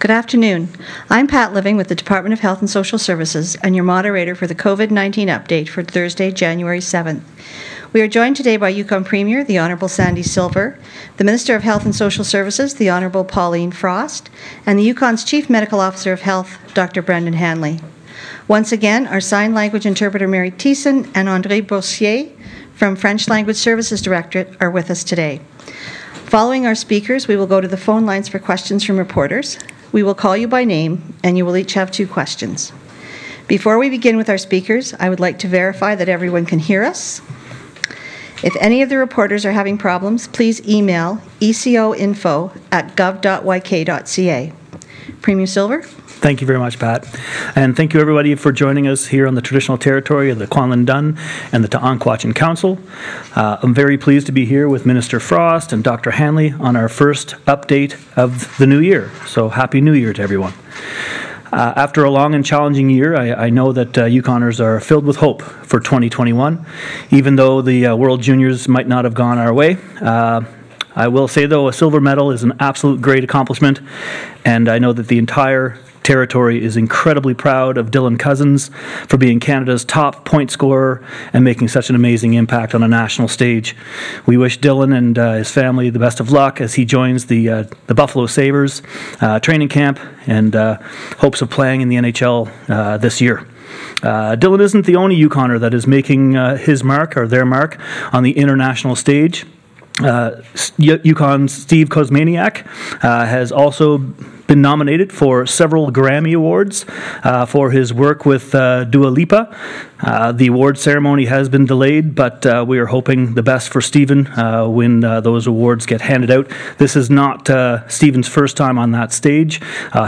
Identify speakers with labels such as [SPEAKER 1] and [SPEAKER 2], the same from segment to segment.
[SPEAKER 1] Good afternoon. I'm Pat Living with the Department of Health and Social Services and your moderator for the COVID 19 update for Thursday, January 7th. We are joined today by Yukon Premier, the Honourable Sandy Silver, the Minister of Health and Social Services, the Honourable Pauline Frost, and the Yukon's Chief Medical Officer of Health, Dr. Brendan Hanley. Once again, our sign language interpreter Mary Thiessen and André Boursier from French Language Services Directorate are with us today. Following our speakers, we will go to the phone lines for questions from reporters. We will call you by name, and you will each have two questions. Before we begin with our speakers, I would like to verify that everyone can hear us if any of the reporters are having problems, please email ecoinfo at gov.yk.ca. Premier Silver?
[SPEAKER 2] Thank you very much, Pat. And thank you, everybody, for joining us here on the traditional territory of the Kwanlin Dun and the Ta'an Kwäch'än Council. Uh, I'm very pleased to be here with Minister Frost and Dr. Hanley on our first update of the new year. So, Happy New Year to everyone. Uh, after a long and challenging year, I, I know that uh, Yukoners are filled with hope for 2021, even though the uh, World Juniors might not have gone our way. Uh, I will say, though, a silver medal is an absolute great accomplishment, and I know that the entire territory is incredibly proud of Dylan Cozens for being Canada's top point scorer and making such an amazing impact on a national stage. We wish Dylan and uh, his family the best of luck as he joins the uh, the Buffalo Sabres uh, training camp and uh, hopes of playing in the NHL uh, this year. Uh, Dylan isn't the only Yukoner that is making uh, his mark or their mark on the international stage. Uh, Yukon Steve Kozmeniuk uh, has also been nominated for several Grammy Awards uh, for his work with uh, Dua Lipa. Uh, the award ceremony has been delayed, but uh, we are hoping the best for Stephen uh, when uh, those awards get handed out. This is not Stephen's first time on that stage.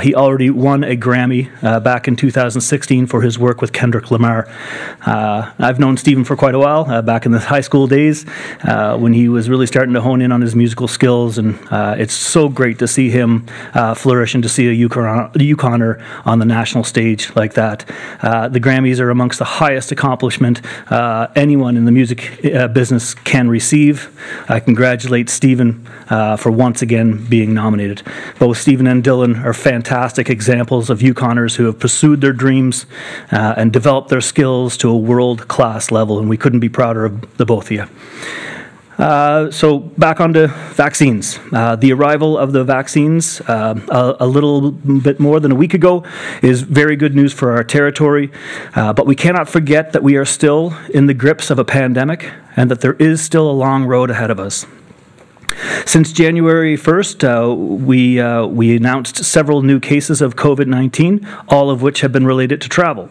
[SPEAKER 2] he already won a Grammy back in 2016 for his work with Kendrick Lamar. I've known Stephen for quite a while, back in the high school days when he was really starting to hone in on his musical skills, and it's so great to see him flourish to see a Yukoner on the national stage like that. Uh, the Grammys are amongst the highest accomplishment uh, anyone in the music uh, business can receive. I congratulate Stephen uh, for once again being nominated. Both Stephen and Dylan are fantastic examples of Yukoners who have pursued their dreams uh, and developed their skills to a world class level, and we couldn't be prouder of the both of you. Uh, so back onto vaccines. Uh, the arrival of the vaccines uh, a, a, little bit more than a week ago is very good news for our territory, uh, but we cannot forget that we are still in the grips of a pandemic and that there is still a long road ahead of us. Since January 1st, uh, we, uh, we announced several new cases of COVID 19, all of which have been related to travel.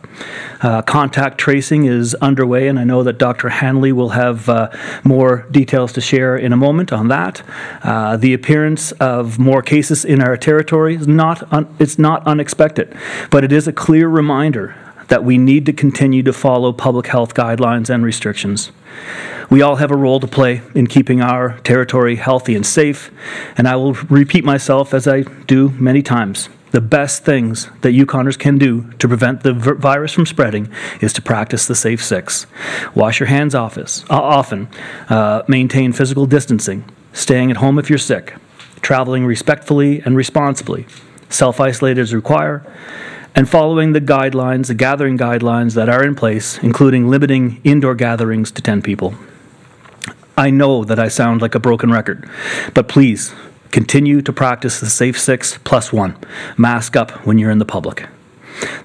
[SPEAKER 2] Uh, contact tracing is underway, and I know that Dr. Hanley will have uh, more details to share in a moment on that. Uh, the appearance of more cases in our territory is not, it's not unexpected, but it is a clear reminder that we need to continue to follow public health guidelines and restrictions. We all have a role to play in keeping our territory healthy and safe, and I will repeat myself as I do many times. The best things that Yukoners can do to prevent the virus from spreading is to practice the Safe Six. Wash your hands office, uh, often, uh, maintain physical distancing, staying at home if you're sick, traveling respectfully and responsibly, self isolate as required, and following the guidelines, the gathering guidelines that are in place, including limiting indoor gatherings to 10 people. I know that I sound like a broken record, but please continue to practice the Safe Six plus one. Mask up when you're in the public.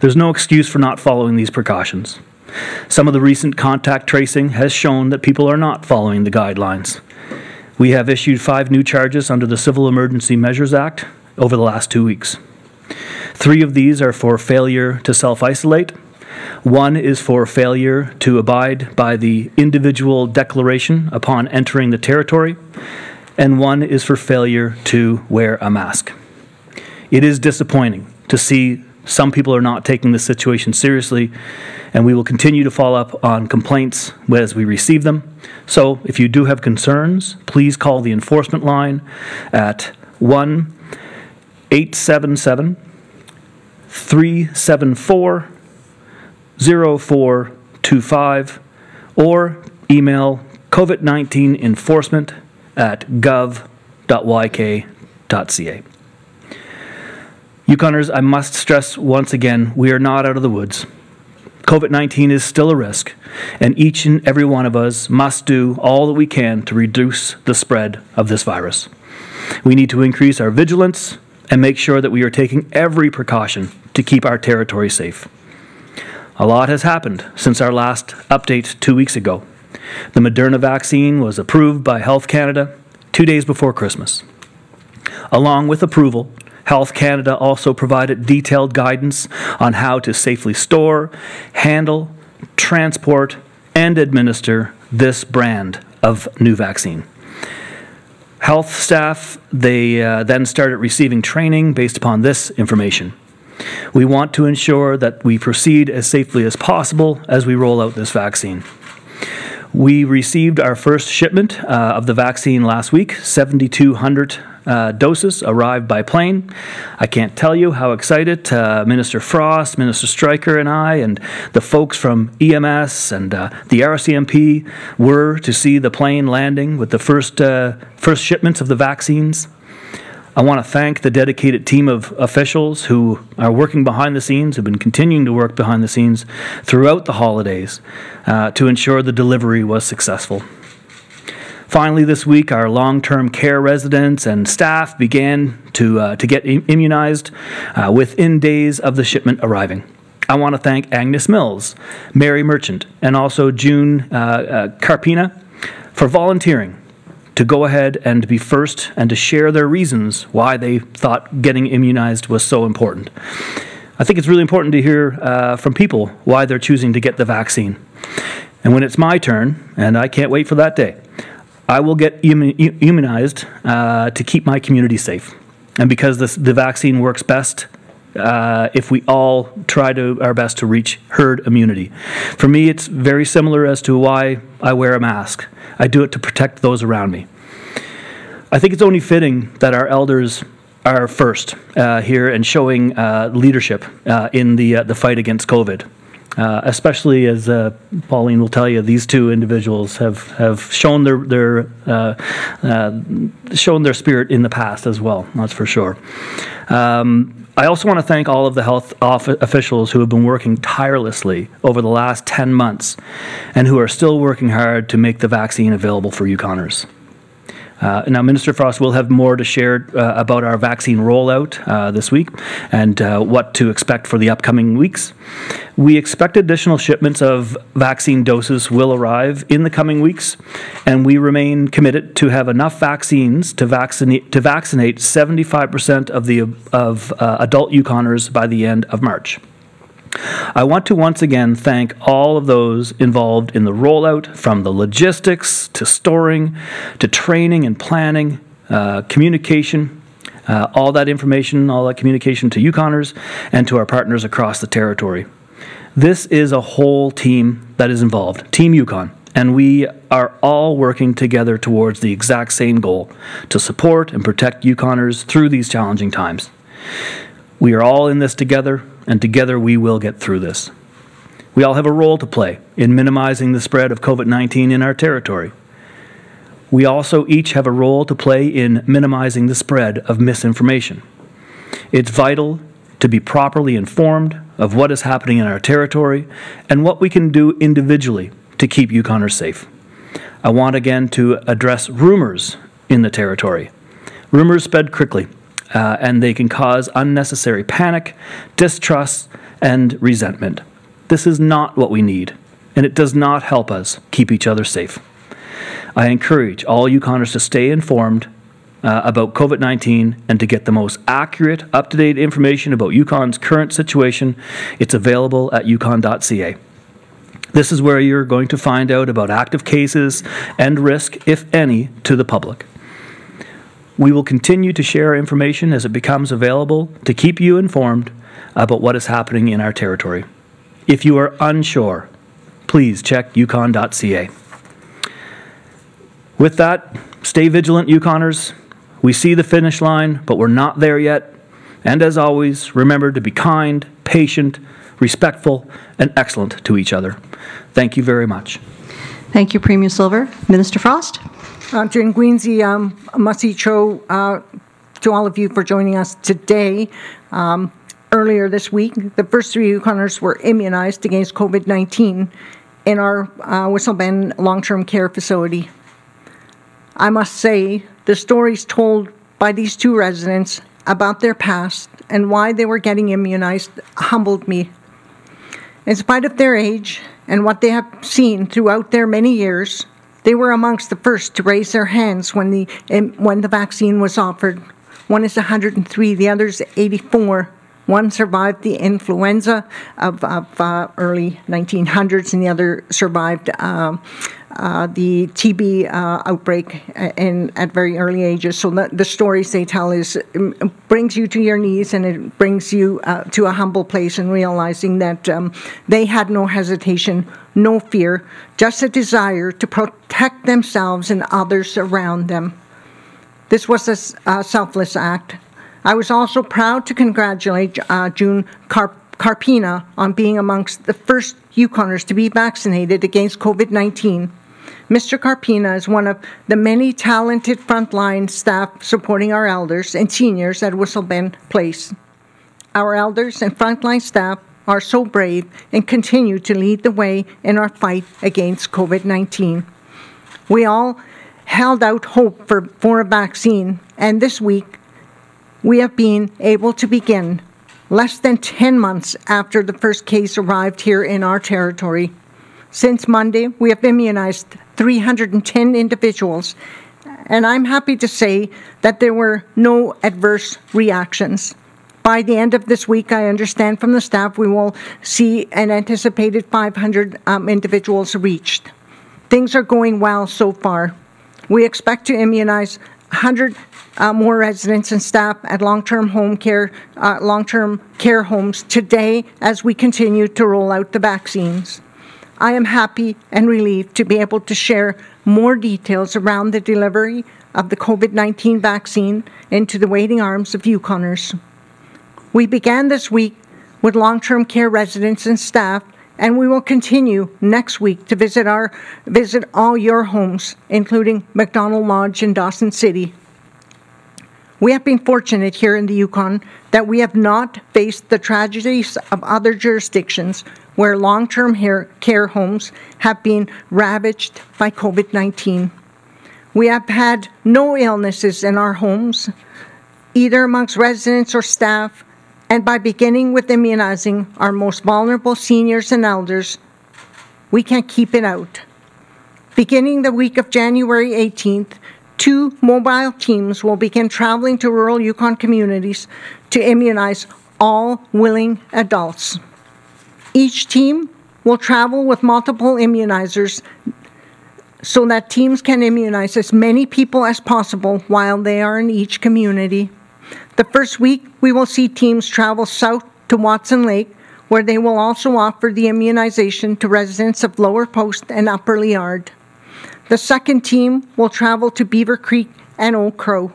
[SPEAKER 2] There's no excuse for not following these precautions. Some of the recent contact tracing has shown that people are not following the guidelines. We have issued five new charges under the Civil Emergency Measures Act over the last two weeks. Three of these are for failure to self isolate. One is for failure to abide by the individual declaration upon entering the territory, and one is for failure to wear a mask. It is disappointing to see some people are not taking this situation seriously, and we will continue to follow up on complaints as we receive them. So, if you do have concerns, please call the enforcement line at 1 877 374 0425 or email COVID 19 enforcement at gov.yk.ca. Yukoners, I must stress once again we are not out of the woods. COVID 19 is still a risk, and each and every one of us must do all that we can to reduce the spread of this virus. We need to increase our vigilance and make sure that we are taking every precaution to keep our territory safe. A lot has happened since our last update two weeks ago. The Moderna vaccine was approved by Health Canada two days before Christmas. Along with approval, Health Canada also provided detailed guidance on how to safely store, handle, transport, and administer this brand of new vaccine. Health staff, they uh, then started receiving training based upon this information. We want to ensure that we proceed as safely as possible as we roll out this vaccine. We received our first shipment uh, of the vaccine last week, 7,200 uh, doses arrived by plane. I can't tell you how excited uh, Minister Frost, Minister Streicker, and I, and the folks from EMS and uh, the RCMP were to see the plane landing with the first, uh, first shipments of the vaccines. I want to thank the dedicated team of officials who are working behind the scenes, who've been continuing to work behind the scenes throughout the holidays uh, to ensure the delivery was successful. Finally, this week, our long term care residents and staff began to, uh, to get immunized uh, within days of the shipment arriving. I want to thank Agnes Mills, Mary Merchant, and also June uh, uh Carpina for volunteering to go ahead and be first and to share their reasons why they thought getting immunized was so important. I think it's really important to hear uh, from people why they're choosing to get the vaccine. And when it's my turn, and I can't wait for that day, I will get immunized uh, to keep my community safe. And because this, the vaccine works best uh, if we all try to our best to reach herd immunity. For me, it's very similar as to why I wear a mask. I do it to protect those around me. I think it's only fitting that our elders are first uh, here and showing uh, leadership uh, in the uh, the fight against COVID. Uh, especially as uh, Pauline will tell you, these two individuals have, have shown their their shown their spirit in the past as well. That's for sure. Um, I also want to thank all of the health officials who have been working tirelessly over the last 10 months and who are still working hard to make the vaccine available for Yukoners. Uh, now, Minister Frost will have more to share uh, about our vaccine rollout uh, this week and uh, what to expect for the upcoming weeks. We expect additional shipments of vaccine doses will arrive in the coming weeks, and we remain committed to have enough vaccines to vaccinate to vaccinate 75% of the of uh, adult Yukoners by the end of March. I want to once again thank all of those involved in the rollout, from the logistics to storing to training and planning, uh, communication, uh, all that information, all that communication to Yukoners and to our partners across the territory. This is a whole team that is involved, Team Yukon, and we are all working together towards the exact same goal to support and protect Yukoners through these challenging times. We are all in this together, and together we will get through this. We all have a role to play in minimizing the spread of COVID 19 in our territory. We also each have a role to play in minimizing the spread of misinformation. It's vital to be properly informed of what is happening in our territory and what we can do individually to keep Yukoners safe. I want again to address rumors in the territory. Rumors spread quickly uh, and they can cause unnecessary panic, distrust, and resentment. This is not what we need, and it does not help us keep each other safe. I encourage all Yukoners to stay informed uh, about COVID 19 and to get the most accurate, up to date information about Yukon's current situation. It's available at yukon.ca. This is where you're going to find out about active cases and risk, if any, to the public. We will continue to share information as it becomes available to keep you informed about what is happening in our territory. If you are unsure, please check yukon.ca. With that, stay vigilant, Yukoners. We see the finish line, but we're not there yet. And as always, remember to be kind, patient, respectful, and excellent to each other. Thank you very much.
[SPEAKER 1] Thank you, Premier Silver. Minister Frost?
[SPEAKER 3] Uh, Jen Guinzi, um, Masicho, uh, to all of you for joining us today. Um, earlier this week, the first three Yukoners were immunized against COVID 19 in our uh, Whistle Bend long term care facility. I must say, the stories told by these two residents about their past and why they were getting immunized humbled me. In spite of their age and what they have seen throughout their many years, they were amongst the first to raise their hands when the, when the vaccine was offered. One is 103, the other is 84. One survived the influenza of, of uh, early 1900s, and the other survived uh, uh, the TB uh, outbreak in, at very early ages. So the, the, stories they tell is um, brings you to your knees, and it brings you uh, to a humble place in realizing that um, they had no hesitation, no fear, just a desire to protect themselves and others around them. This was a selfless act I was also proud to congratulate uh, June Carp- Carpina on being amongst the first Yukoners to be vaccinated against COVID 19. Mr. Carpina is one of the many talented frontline staff supporting our elders and seniors at Whistle Bend Place. Our elders and frontline staff are so brave and continue to lead the way in our fight against COVID 19. We all held out hope for, for a vaccine, and this week we have been able to begin less than 10 months after the first case arrived here in our territory. Since Monday, we have immunized 310 individuals, and I'm happy to say that there were no adverse reactions. By the end of this week, I understand from the staff we will see an anticipated 500 um, individuals reached. Things are going well so far. We expect to immunize 100 uh, more residents and staff at long-term home care, uh, long-term care homes today as we continue to roll out the vaccines. I am happy and relieved to be able to share more details around the delivery of the COVID-19 vaccine into the waiting arms of Yukoners. We began this week with long-term care residents and staff and we will continue next week to visit our visit all your homes including McDonald Lodge in Dawson City we have been fortunate here in the Yukon that we have not faced the tragedies of other jurisdictions where long term care homes have been ravaged by COVID 19. We have had no illnesses in our homes, either amongst residents or staff, and by beginning with immunizing our most vulnerable seniors and elders, we can keep it out. Beginning the week of January 18th, Two mobile teams will begin traveling to rural Yukon communities to immunize all willing adults. Each team will travel with multiple immunizers so that teams can immunize as many people as possible while they are in each community. The first week, we will see teams travel south to Watson Lake, where they will also offer the immunization to residents of Lower Post and Upper Liard. The second team will travel to Beaver Creek and Old Crow.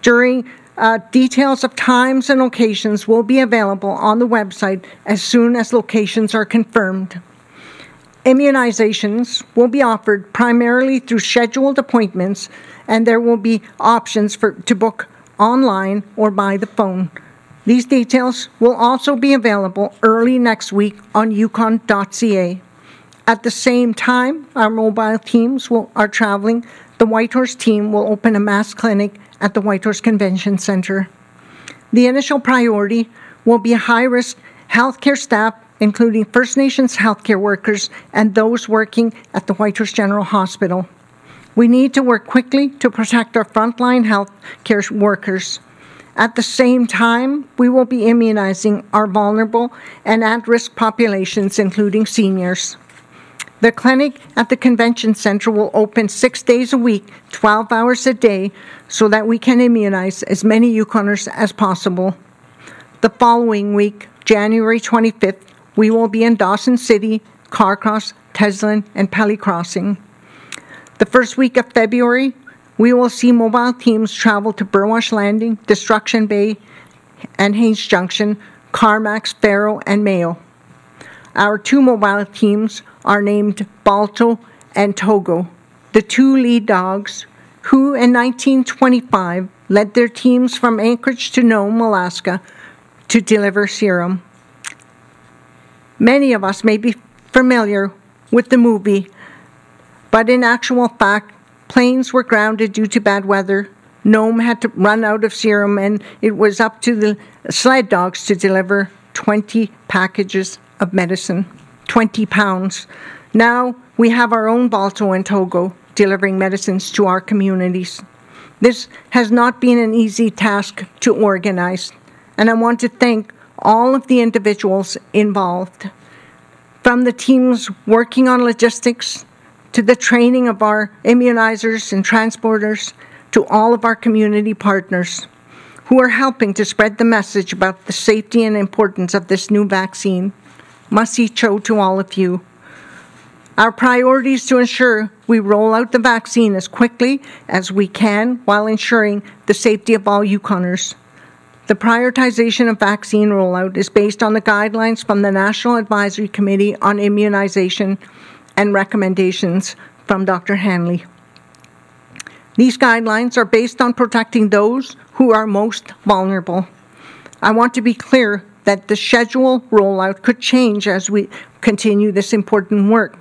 [SPEAKER 3] During uh, details of times and locations will be available on the website as soon as locations are confirmed. Immunizations will be offered primarily through scheduled appointments, and there will be options for to book online or by the phone. These details will also be available early next week on yukon.ca. At the same time, our mobile teams will, are traveling. The Whitehorse team will open a mass clinic at the Whitehorse Convention Center. The initial priority will be high risk healthcare staff, including First Nations healthcare workers and those working at the Whitehorse General Hospital. We need to work quickly to protect our frontline health care workers. At the same time, we will be immunizing our vulnerable and at risk populations, including seniors. The clinic at the convention center will open six days a week, 12 hours a day, so that we can immunize as many Yukoners as possible. The following week, January 25th, we will be in Dawson City, Carcross, Teslin, and Pelly Crossing. The first week of February, we will see mobile teams travel to Burwash Landing, Destruction Bay, and Haines Junction, Carmacks, Faro, and Mayo. Our two mobile teams are named Balto and Togo, the two lead dogs who in 1925 led their teams from Anchorage to Nome, Alaska, to deliver serum. Many of us may be familiar with the movie, but in actual fact, planes were grounded due to bad weather. Nome had to run out of serum, and it was up to the sled dogs to deliver 20 packages of medicine, 20 pounds. Now we have our own Balto and Togo delivering medicines to our communities. This has not been an easy task to organize, and I want to thank all of the individuals involved. From the teams working on logistics, to the training of our immunizers and transporters, to all of our community partners who are helping to spread the message about the safety and importance of this new vaccine. Masicho to all of you. Our priority is to ensure we roll out the vaccine as quickly as we can while ensuring the safety of all Yukoners. The prioritization of vaccine rollout is based on the guidelines from the National Advisory Committee on Immunization and recommendations from Dr. Hanley. These guidelines are based on protecting those who are most vulnerable. I want to be clear that the schedule rollout could change as we continue this important work.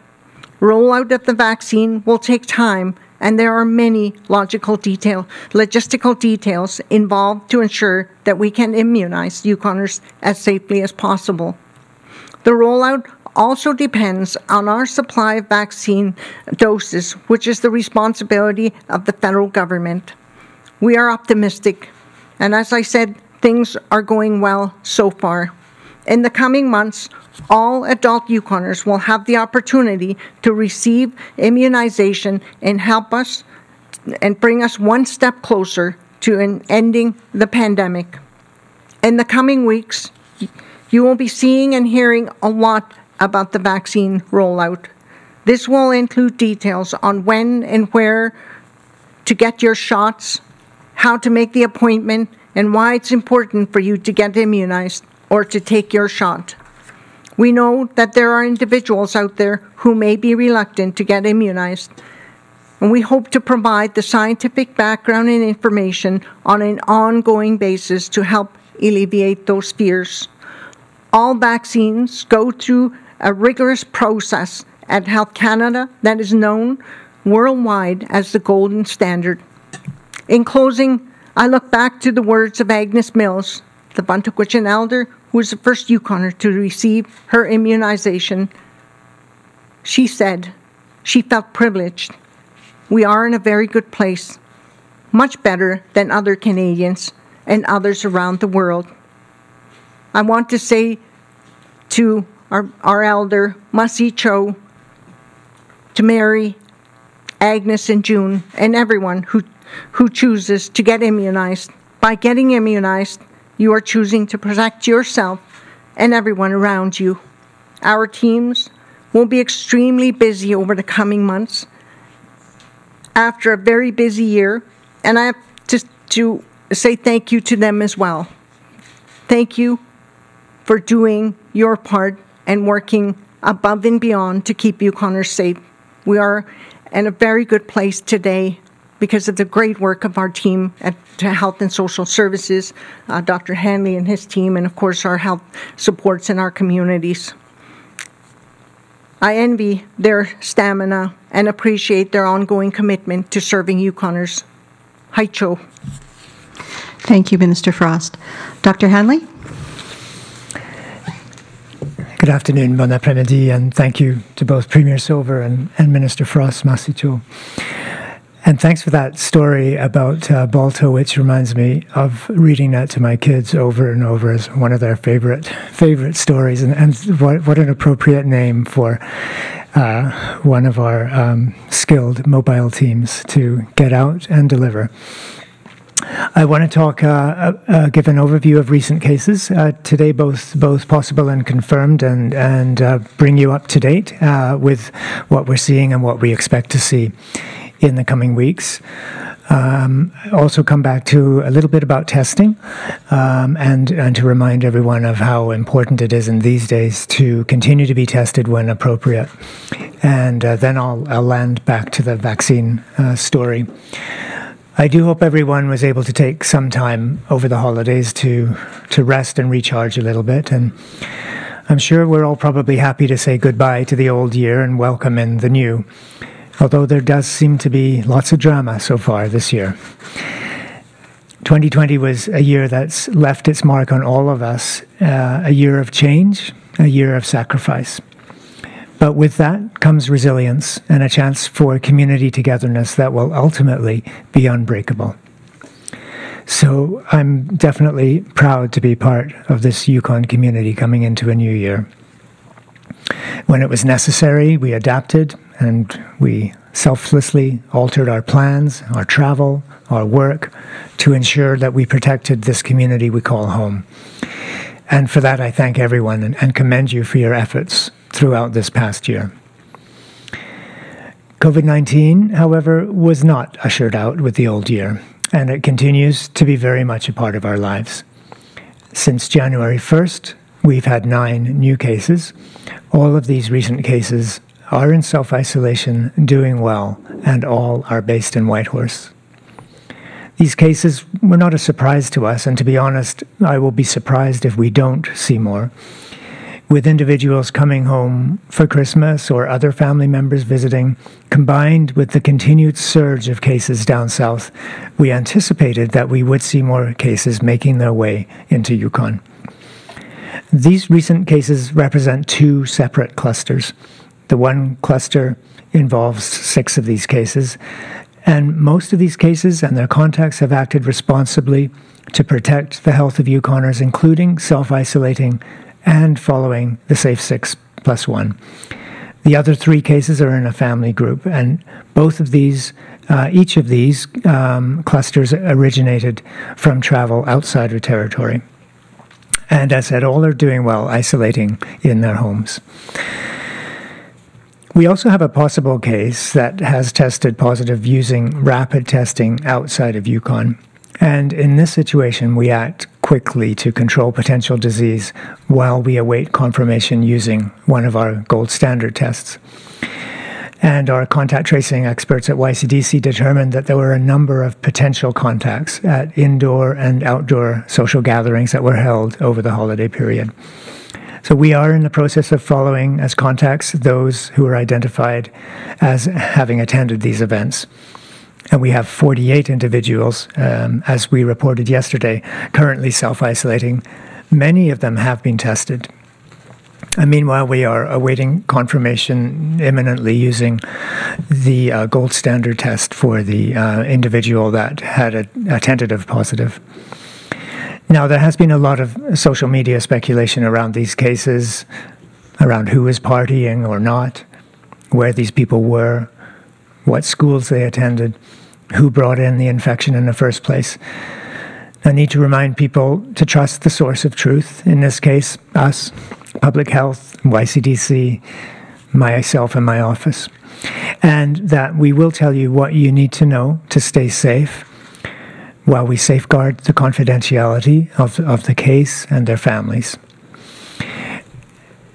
[SPEAKER 3] Rollout of the vaccine will take time, and there are many logical detail, logistical details involved to ensure that we can immunize Yukoners as safely as possible. The rollout also depends on our supply of vaccine doses, which is the responsibility of the federal government. We are optimistic, and as I said, things are going well so far. In the coming months, all adult Yukoners will have the opportunity to receive immunization and help us and bring us one step closer to an ending the pandemic. In the coming weeks, you will be seeing and hearing a lot about the vaccine rollout. This will include details on when and where to get your shots, how to make the appointment, and why it's important for you to get immunized or to take your shot. We know that there are individuals out there who may be reluctant to get immunized, and we hope to provide the scientific background and information on an ongoing basis to help alleviate those fears. All vaccines go through a rigorous process at Health Canada that is known worldwide as the golden standard. In closing, I look back to the words of Agnes Mills, the Vuntut Gwitchin elder who was the first Yukoner to receive her immunization. She said she felt privileged. We are in a very good place, much better than other Canadians and others around the world. I want to say to our, our elder, Masi Cho, to Mary, Agnes, and June, and everyone who, who chooses to get immunized. By getting immunized, you are choosing to protect yourself and everyone around you. Our teams will be extremely busy over the coming months after a very busy year, and I have to, to say thank you to them as well. Thank you for doing your part and working above and beyond to keep Yukoners safe. We are in a very good place today because of the great work of our team at Health and Social Services, uh, Dr. Hanley and his team, and of course our health supports in our communities. I envy their stamina and appreciate their ongoing commitment to serving Yukoners. Haicho.
[SPEAKER 1] Thank you, Minister Frost. Dr. Hanley?
[SPEAKER 4] Good afternoon, bon après-midi, and thank you to both Premier Silver and, and Minister Frost Masito. And thanks for that story about uh, Balto, which reminds me of reading that to my kids over and over as one of their favorite favorite stories. And, and what, what an appropriate name for uh, one of our um, skilled mobile teams to get out and deliver. I want to talk, uh, uh, uh, give an overview of recent cases uh, today, both both possible and confirmed, and and uh, bring you up to date uh, with what we're seeing and what we expect to see in the coming weeks. Um, also, come back to a little bit about testing, um, and and to remind everyone of how important it is in these days to continue to be tested when appropriate. And then I'll I'll land back to the vaccine story. I do hope everyone was able to take some time over the holidays to to rest and recharge a little bit and I'm sure we're all probably happy to say goodbye to the old year and welcome in the new. Although there does seem to be lots of drama so far this year. 2020 was a year that's left its mark on all of us, uh, a year of change, a year of sacrifice. But with that comes resilience and a chance for community togetherness that will ultimately be unbreakable. So I'm definitely proud to be part of this Yukon community coming into a new year. When it was necessary, we adapted and we selflessly altered our plans, our travel, our work to ensure that we protected this community we call home. And for that, I thank everyone and, commend you for your efforts throughout this past year. COVID 19, however, was not ushered out with the old year, and it continues to be very much a part of our lives. Since January 1st, we've had nine new cases. All of these recent cases are in self isolation, doing well, and all are based in Whitehorse. These cases were not a surprise to us, and to be honest, I will be surprised if we don't see more. With individuals coming home for Christmas or other family members visiting, combined with the continued surge of cases down south, we anticipated that we would see more cases making their way into Yukon. These recent cases represent two separate clusters. The one cluster involves six of these cases, and most of these cases and their contacts have acted responsibly to protect the health of Yukoners, including self isolating and following the Safe 6 plus 1. The other three cases are in a family group, and both of these, uh, each of these um, clusters originated from travel outside of territory. And as I said, all are doing well, isolating in their homes. We also have a possible case that has tested positive using rapid testing outside of Yukon. And in this situation, we act quickly to control potential disease while we await confirmation using one of our gold standard tests. And our contact tracing experts at YCDC determined that there were a number of potential contacts at indoor and outdoor social gatherings that were held over the holiday period. So we are in the process of following as contacts those who are identified as having attended these events. And we have 48 individuals, um, as we reported yesterday, currently self isolating. Many of them have been tested. And meanwhile, we are awaiting confirmation imminently using the uh, gold standard test for the uh, individual that had a, a tentative positive. Now, there has been a lot of social media speculation around these cases, around who was partying or not, where these people were, what schools they attended, who brought in the infection in the first place. I need to remind people to trust the source of truth, in this case, us, public health, YCDC, myself, and my office, and that we will tell you what you need to know to stay safe while we safeguard the confidentiality of, of the case and their families.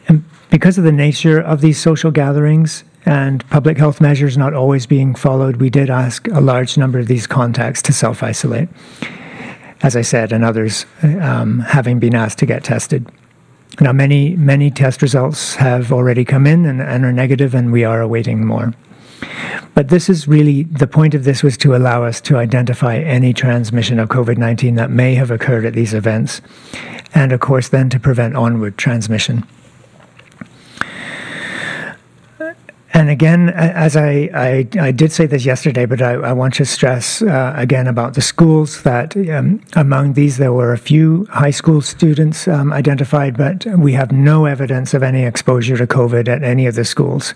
[SPEAKER 4] And because of the nature of these social gatherings and public health measures not always being followed, we did ask a large number of these contacts to self isolate, as I said, and others um, having been asked to get tested. Now, many, many test results have already come in and, and are negative, and we are awaiting more. But this is really the point of this was to allow us to identify any transmission of COVID 19 that may have occurred at these events, and of course, then to prevent onward transmission. And again, as I, I, I, did say this yesterday, but I, I want to stress uh, again about the schools that um, among these there were a few high school students um, identified, but we have no evidence of any exposure to COVID at any of the schools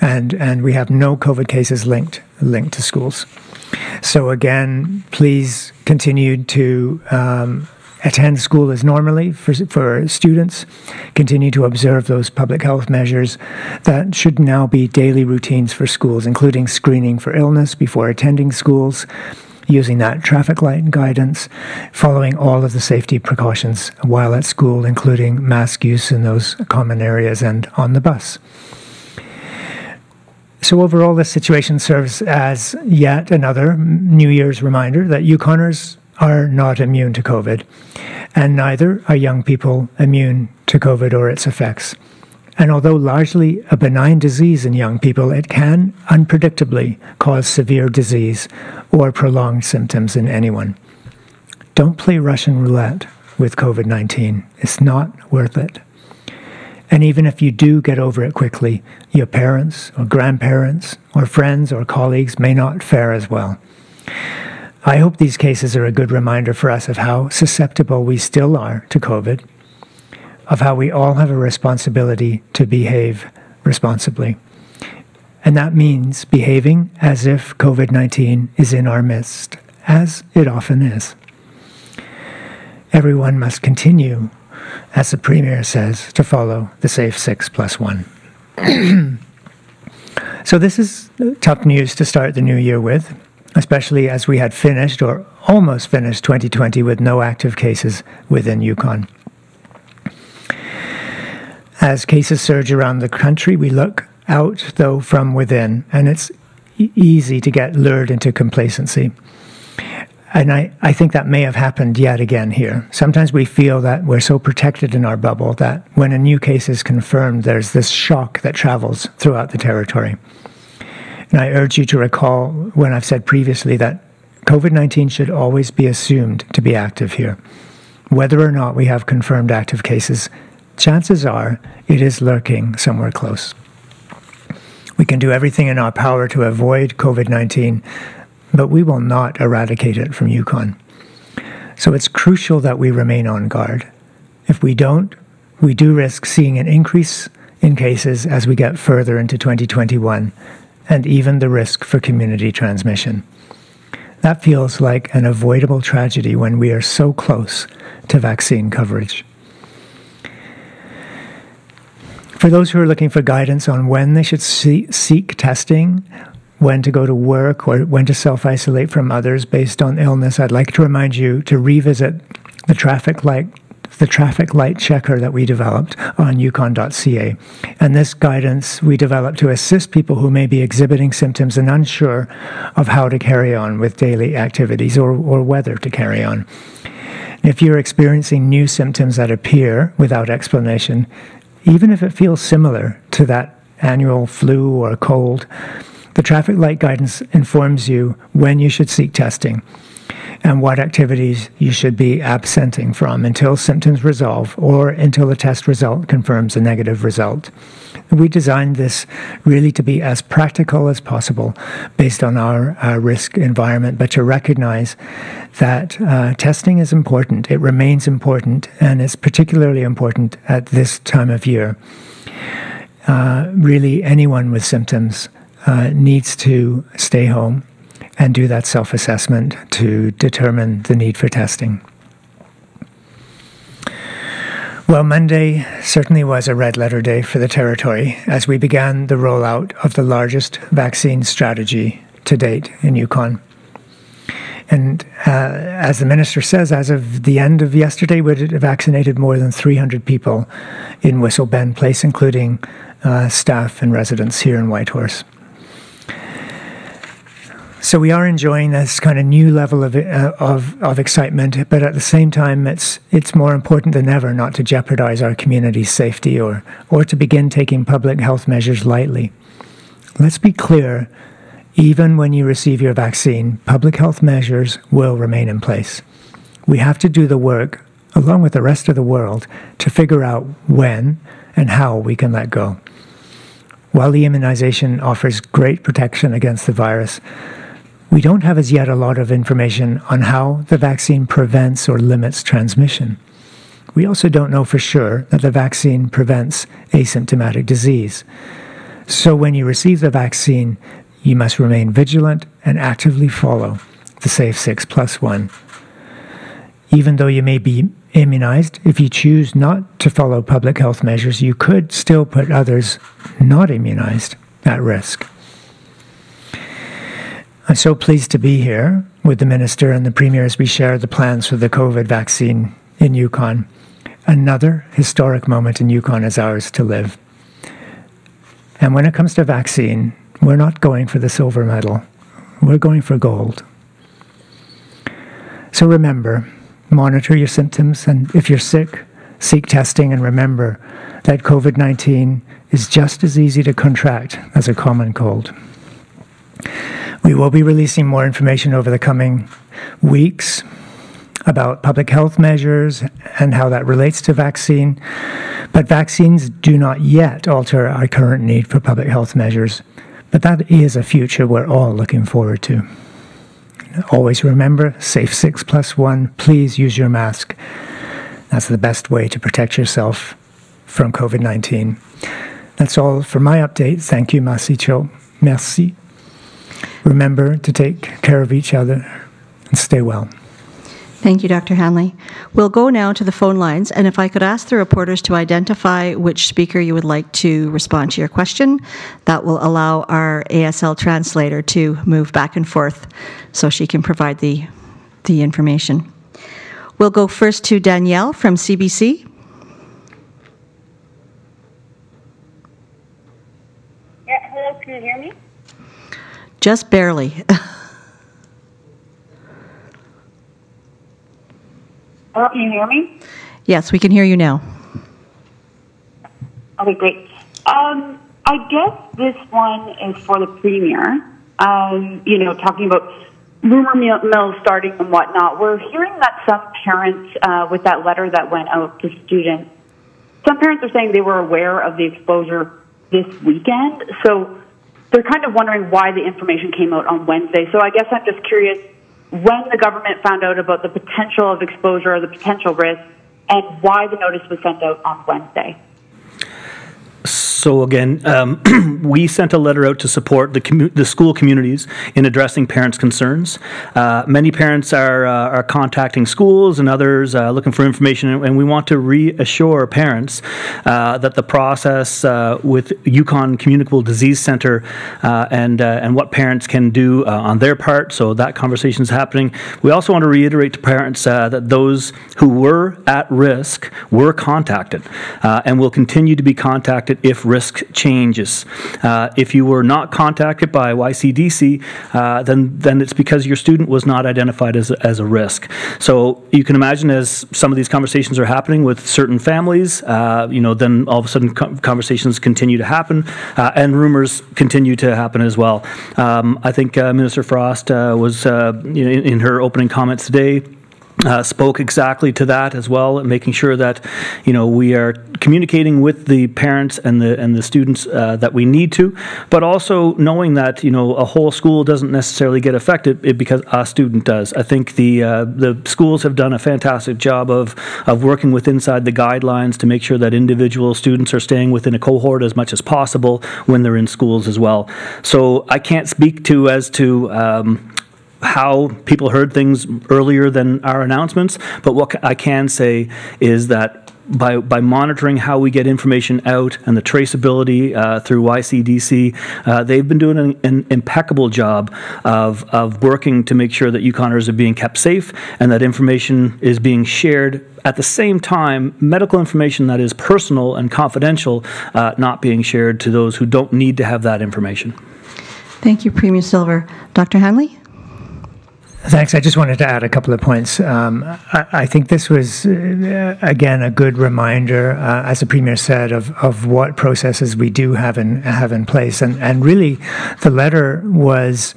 [SPEAKER 4] and and we have no COVID cases linked linked to schools. So again, please continue to um, attend school as normally for, for students. Continue to observe those public health measures that should now be daily routines for schools, including screening for illness before attending schools. Using that traffic light guidance, following all of the safety precautions while at school, including mask use in those common areas and on the bus. So overall, this situation serves as yet another New Year's reminder that Yukoners are not immune to COVID, and neither are young people immune to COVID or its effects. And although largely a benign disease in young people, it can unpredictably cause severe disease or prolonged symptoms in anyone. Don't play Russian roulette with COVID 19. It's not worth it. And even if you do get over it quickly, your parents or grandparents or friends or colleagues may not fare as well. I hope these cases are a good reminder for us of how susceptible we still are to COVID, of how we all have a responsibility to behave responsibly. And that means behaving as if COVID 19 is in our midst, as it often is. Everyone must continue as the Premier says, to follow the safe six plus one. so, this is tough news to start the new year with, especially as we had finished or almost finished 2020 with no active cases within Yukon. As cases surge around the country, we look out, though, from within, and it's e- easy to get lured into complacency. And I, I think that may have happened yet again here. Sometimes we feel that we're so protected in our bubble that when a new case is confirmed, there's this shock that travels throughout the territory. And I urge you to recall when I've said previously that COVID 19 should always be assumed to be active here. Whether or not we have confirmed active cases, chances are it is lurking somewhere close. We can do everything in our power to avoid COVID 19, but we will not eradicate it from Yukon. So it's crucial that we remain on guard. If we don't, we do risk seeing an increase in cases as we get further into 2021, and even the risk for community transmission. That feels like an avoidable tragedy when we are so close to vaccine coverage. For those who are looking for guidance on when they should seek testing when to go to work or when to self isolate from others based on illness, I'd like to remind you to revisit the traffic light the traffic light checker that we developed on yukon.ca. And this guidance we developed to assist people who may be exhibiting symptoms and unsure of how to carry on with daily activities or, or whether to carry on. If you're experiencing new symptoms that appear without explanation, even if it feels similar to that annual flu or cold, the traffic light guidance informs you when you should seek testing and what activities you should be absenting from until symptoms resolve or until the test result confirms a negative result. We designed this really to be as practical as possible based on our, our risk environment, but to recognize that uh, testing is important. It remains important, and it's particularly important at this time of year. Uh, really, anyone with symptoms uh, needs to stay home and do that self assessment to determine the need for testing. Well, Monday certainly was a red letter day for the territory as we began the rollout of the largest vaccine strategy to date in Yukon. And uh, as the minister says, as of the end of yesterday, we had vaccinated more than 300 people in Whistle Bend Place, including uh, staff and residents here in Whitehorse. So we are enjoying this kind of new level of, uh, of, of excitement, but at the same time, it's, it's more important than ever not to jeopardize our community's safety or, or to begin taking public health measures lightly. Let's be clear even when you receive your vaccine, public health measures will remain in place. We have to do the work, along with the rest of the world, to figure out when and how we can let go. While the immunization offers great protection against the virus, we don't have as yet a lot of information on how the vaccine prevents or limits transmission. We also don't know for sure that the vaccine prevents asymptomatic disease. So when you receive the vaccine, you must remain vigilant and actively follow the Safe 6 Plus 1. Even though you may be immunized, if you choose not to follow public health measures, you could still put others not immunized at risk. I'm so pleased to be here with the Minister and the Premier as we share the plans for the COVID vaccine in Yukon. Another historic moment in Yukon is ours to live. And when it comes to vaccine, We're not going for the silver medal. We're going for gold. So remember, monitor your symptoms, and if you're sick, seek testing, and remember that COVID 19 is just as easy to contract as a common cold. We will be releasing more information over the coming weeks about public health measures and how that relates to vaccine. But vaccines do not yet alter our current need for public health measures. But that is a future we're all looking forward to. Always remember safe six plus one. Please use your mask. That's the best way to protect yourself from COVID 19. That's all for my update. Thank you, Masicho. Merci. Remember to take care of each other and stay well.
[SPEAKER 1] Thank you, Dr. Hanley. We'll go now to the phone lines, and if I could ask the reporters to identify which speaker you would like to respond to your question, that will allow our ASL translator to move back and forth so she can provide the, the information. We'll go first to Danielle from CBC.
[SPEAKER 5] Yeah, hello, can you hear me?
[SPEAKER 1] Just barely.
[SPEAKER 5] Hello, can you hear me?
[SPEAKER 1] yes, we can hear you now.
[SPEAKER 5] Okay, great. Um, I guess this one is for the premier. Um, you know, talking about rumor mill- mills starting and whatnot. We're hearing that some parents, uh, with that letter that went out to students, some parents are saying they were aware of the exposure this weekend. So they're kind of wondering why the information came out on Wednesday. So I guess I'm just curious when the government found out about the potential of exposure or the potential risk and why the notice was sent out on Wednesday.
[SPEAKER 2] So again, um, we sent a letter out to support the, the school communities in addressing parents' concerns. Uh, many parents are, uh, are contacting schools and others uh, looking for information, and we want to reassure parents uh, that the process uh, with Yukon Communicable Disease Center uh, and and what parents can do on their part. So that conversation is happening. We also want to reiterate to parents that those who were at risk were contacted and will continue to be contacted if risk changes. Uh, if you were not contacted by YCDC, uh, then, then it's because your student was not identified as a, as a risk. So you can imagine as some of these conversations are happening with certain families, uh, you know, then all of a sudden conversations continue to happen uh, and rumors continue to happen as well. Um, I think uh, Minister Frost uh, was, in, in her opening comments today, uh, spoke exactly to that as well, making sure that you know we are communicating with the parents and the and the students uh, that we need to, but also knowing that you know a whole school doesn't necessarily get affected because a student does. I think the uh, the schools have done a fantastic job of of working with inside the guidelines to make sure that individual students are staying within a cohort as much as possible when they're in schools as well. So I can't speak to as to um, how people heard things earlier than our announcements, but what I can say is that by, by monitoring how we get information out and the traceability uh, through YCDC, uh, they've been doing an, an, impeccable job of, of working to make sure that Yukoners are being kept safe and that information is being shared at the same time, medical information that is personal and confidential uh, not being shared to those who don't need to have that information.
[SPEAKER 1] Thank you, Premier Silver. Dr. Hanley?
[SPEAKER 4] Thanks. I just wanted to add a couple of points. Um, I, I, think this was, uh, again, a good reminder, uh, as the Premier said, of, of what processes we do have in, have in place. And, and really, the letter was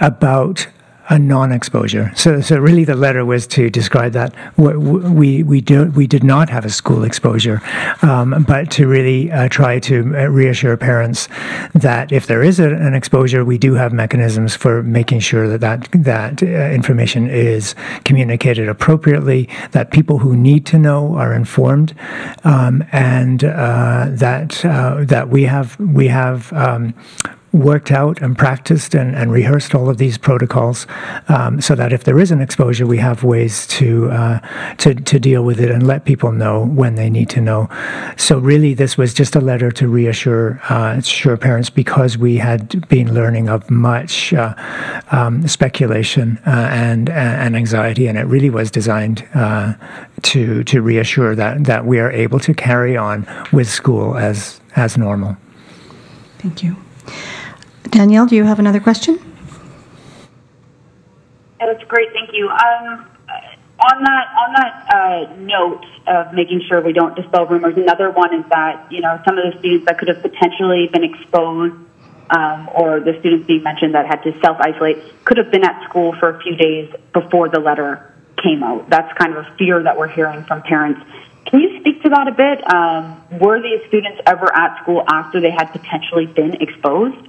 [SPEAKER 4] about a non-exposure. So, so really, the letter was to describe that we we do we did not have a school exposure, um, but to really uh, try to uh, reassure parents that if there is a, an exposure, we do have mechanisms for making sure that that that uh, information is communicated appropriately, that people who need to know are informed, um, and uh, that uh, that we have we have. Um, worked out and practiced and, and rehearsed all of these protocols um, so that if there is an exposure, we have ways to, uh, to, to deal with it and let people know when they need to know. So really, this was just a letter to reassure uh, assure parents because we had been learning of much uh, um, speculation uh, and, and anxiety, and it really was designed uh, to, to reassure that, that we are able to carry on with school as, as normal.
[SPEAKER 1] Thank you. Danielle, do you have another question?
[SPEAKER 5] That's great. Thank you. Um, on that on that uh, note of making sure we don't dispel rumors, another one is that you know some of the students that could have potentially been exposed, um, or the students being mentioned that had to self isolate, could have been at school for a few days before the letter came out. That's kind of a fear that we're hearing from parents. Can you speak to that a bit? Um, were these students ever at school after they had potentially been exposed?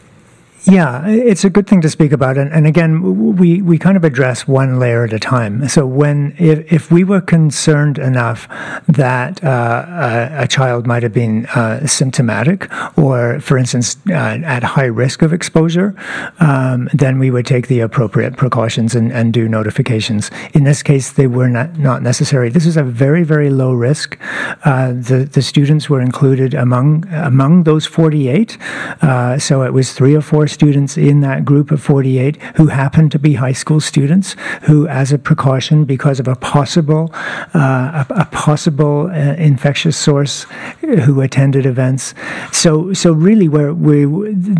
[SPEAKER 4] Yeah, it's a good thing to speak about. And, and again, we, we kind of address one layer at a time. So when, if, if we were concerned enough that uh, a, a, child might have been uh, symptomatic or, for instance, uh, at high risk of exposure, um, then we would take the appropriate precautions and, and do notifications. In this case, they were not, not necessary. This is a very, very low risk. Uh, the, the students were included among, among those 48. Uh, so it was three or four students in that group of 48 who happened to be high school students who, as a precaution, because of a possible uh, a, a, possible uh, infectious source, who attended events. So so really, where we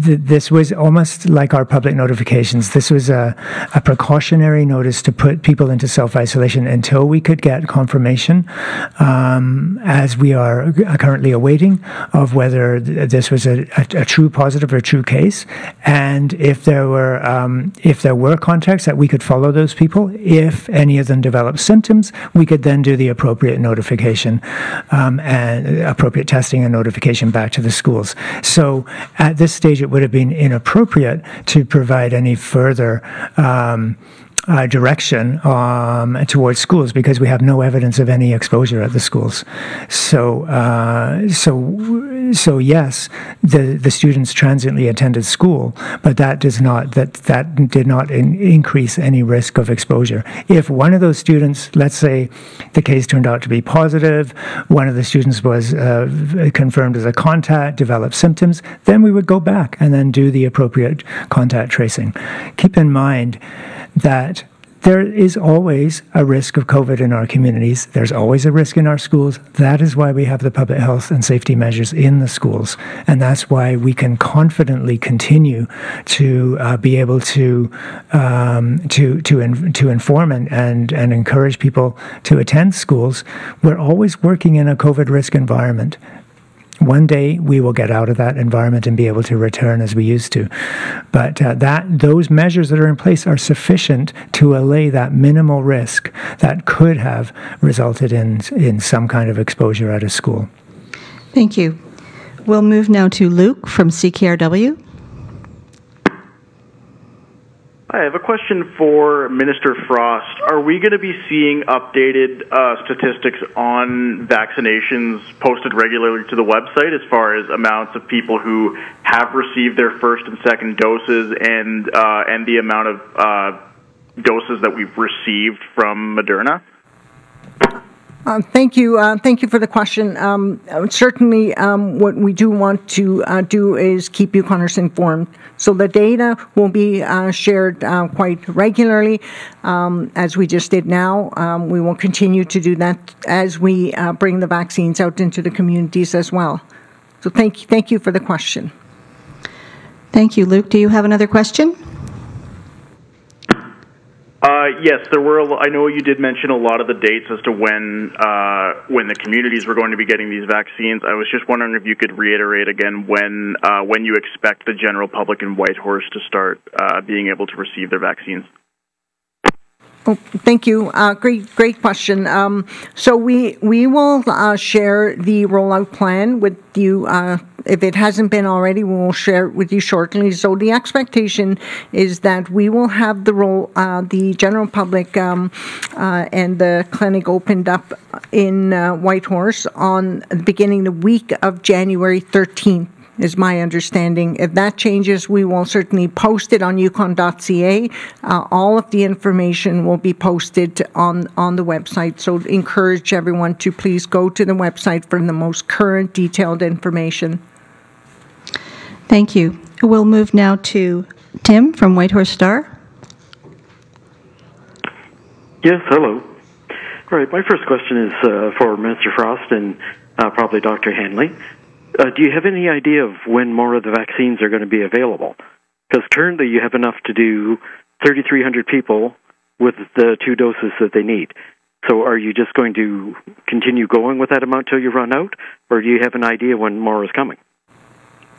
[SPEAKER 4] th- this was almost like our public notifications. This was a, a precautionary notice to put people into self isolation until we could get confirmation, um, as we are currently awaiting, of whether this was a, a, a true positive or true case and if there were um, if there were contacts that we could follow those people, if any of them developed symptoms, we could then do the appropriate notification um, and appropriate testing and notification back to the schools. So at this stage, it would have been inappropriate to provide any further. Um, uh, direction um, towards schools because we have no evidence of any exposure at the schools. So, uh, so, so yes, the the students transiently attended school, but that does not that that did not in, increase any risk of exposure. If one of those students, let's say, the case turned out to be positive, one of the students was uh, confirmed as a contact, developed symptoms, then we would go back and then do the appropriate contact tracing. Keep in mind that there is always a risk of COVID in our communities. There's always a risk in our schools. That is why we have the public health and safety measures in the schools. And that's why we can confidently continue to uh, be able to, um, to, to, in, to inform and, and, and encourage people to attend schools. We're always working in a COVID risk environment. One day we will get out of that environment and be able to return as we used to. But uh, that those measures that are in place are sufficient to allay that minimal risk that could have resulted in in some kind of exposure at a school.
[SPEAKER 1] Thank you. We'll move now to Luke from CKRW.
[SPEAKER 6] I have a question for Minister Frost. Are we going to be seeing updated uh, statistics on vaccinations posted regularly to the website as far as amounts of people who have received their first and second doses and uh, and the amount of uh, doses that we've received from Moderna?
[SPEAKER 3] Uh, thank you. Uh, thank you for the question. Um, certainly, um, what we do want to uh, do is keep Yukoners informed. So the data will be uh, shared uh, quite regularly, um, as we just did now. Um, we will continue to do that as we bring the vaccines out into the communities as well. So thank thank you for the question.
[SPEAKER 1] Thank you, Luke. Do you have another question?
[SPEAKER 6] Uh, yes, there were. A, I know you did mention a lot of the dates as to when uh, when the communities were going to be getting these vaccines. I was just wondering if you could reiterate again when uh, when you expect the general public in Whitehorse to start uh, being able to receive their vaccines.
[SPEAKER 3] Oh, thank you. Uh, great, great question. Um, so we we will uh, share the rollout plan with you. Uh, if it hasn't been already, we will share it with you shortly. So the expectation is that we will have the role, uh, the general public um, uh, and the clinic opened up in uh, Whitehorse on beginning the week of January 13th is my understanding. If that changes, we will certainly post it on yukon.ca. Uh, all of the information will be posted on, on the website. So encourage everyone to please go to the website for the most current detailed information.
[SPEAKER 1] Thank you. We'll move now to Tim from Whitehorse Star.
[SPEAKER 7] Yes, hello. All right, my first question is uh, for Minister Frost and uh, probably Dr. Hanley. Uh, do you have any idea of when more of the vaccines are going to be available? Because currently you have enough to do 3,300 people with the two doses that they need. So are you just going to continue going with that amount till you run out, or do you have an idea when more is coming?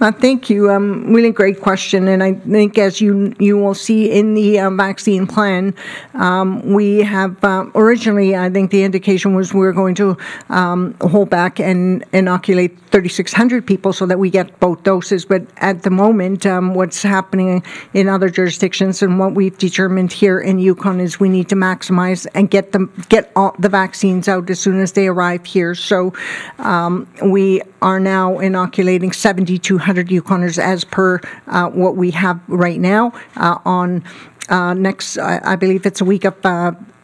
[SPEAKER 3] Uh, thank you. Um, really great question, and I think as you you will see in the uh, vaccine plan, um, we have uh, originally I think the indication was we we're going to um, hold back and inoculate 3,600 people so that we get both doses. But at the moment, um, what's happening in other jurisdictions and what we've determined here in Yukon is we need to maximize and get them get all the vaccines out as soon as they arrive here. So um, we are now inoculating 7,200 100 Yukoners as per uh, what we have right now uh, on uh, next, I believe it's a week of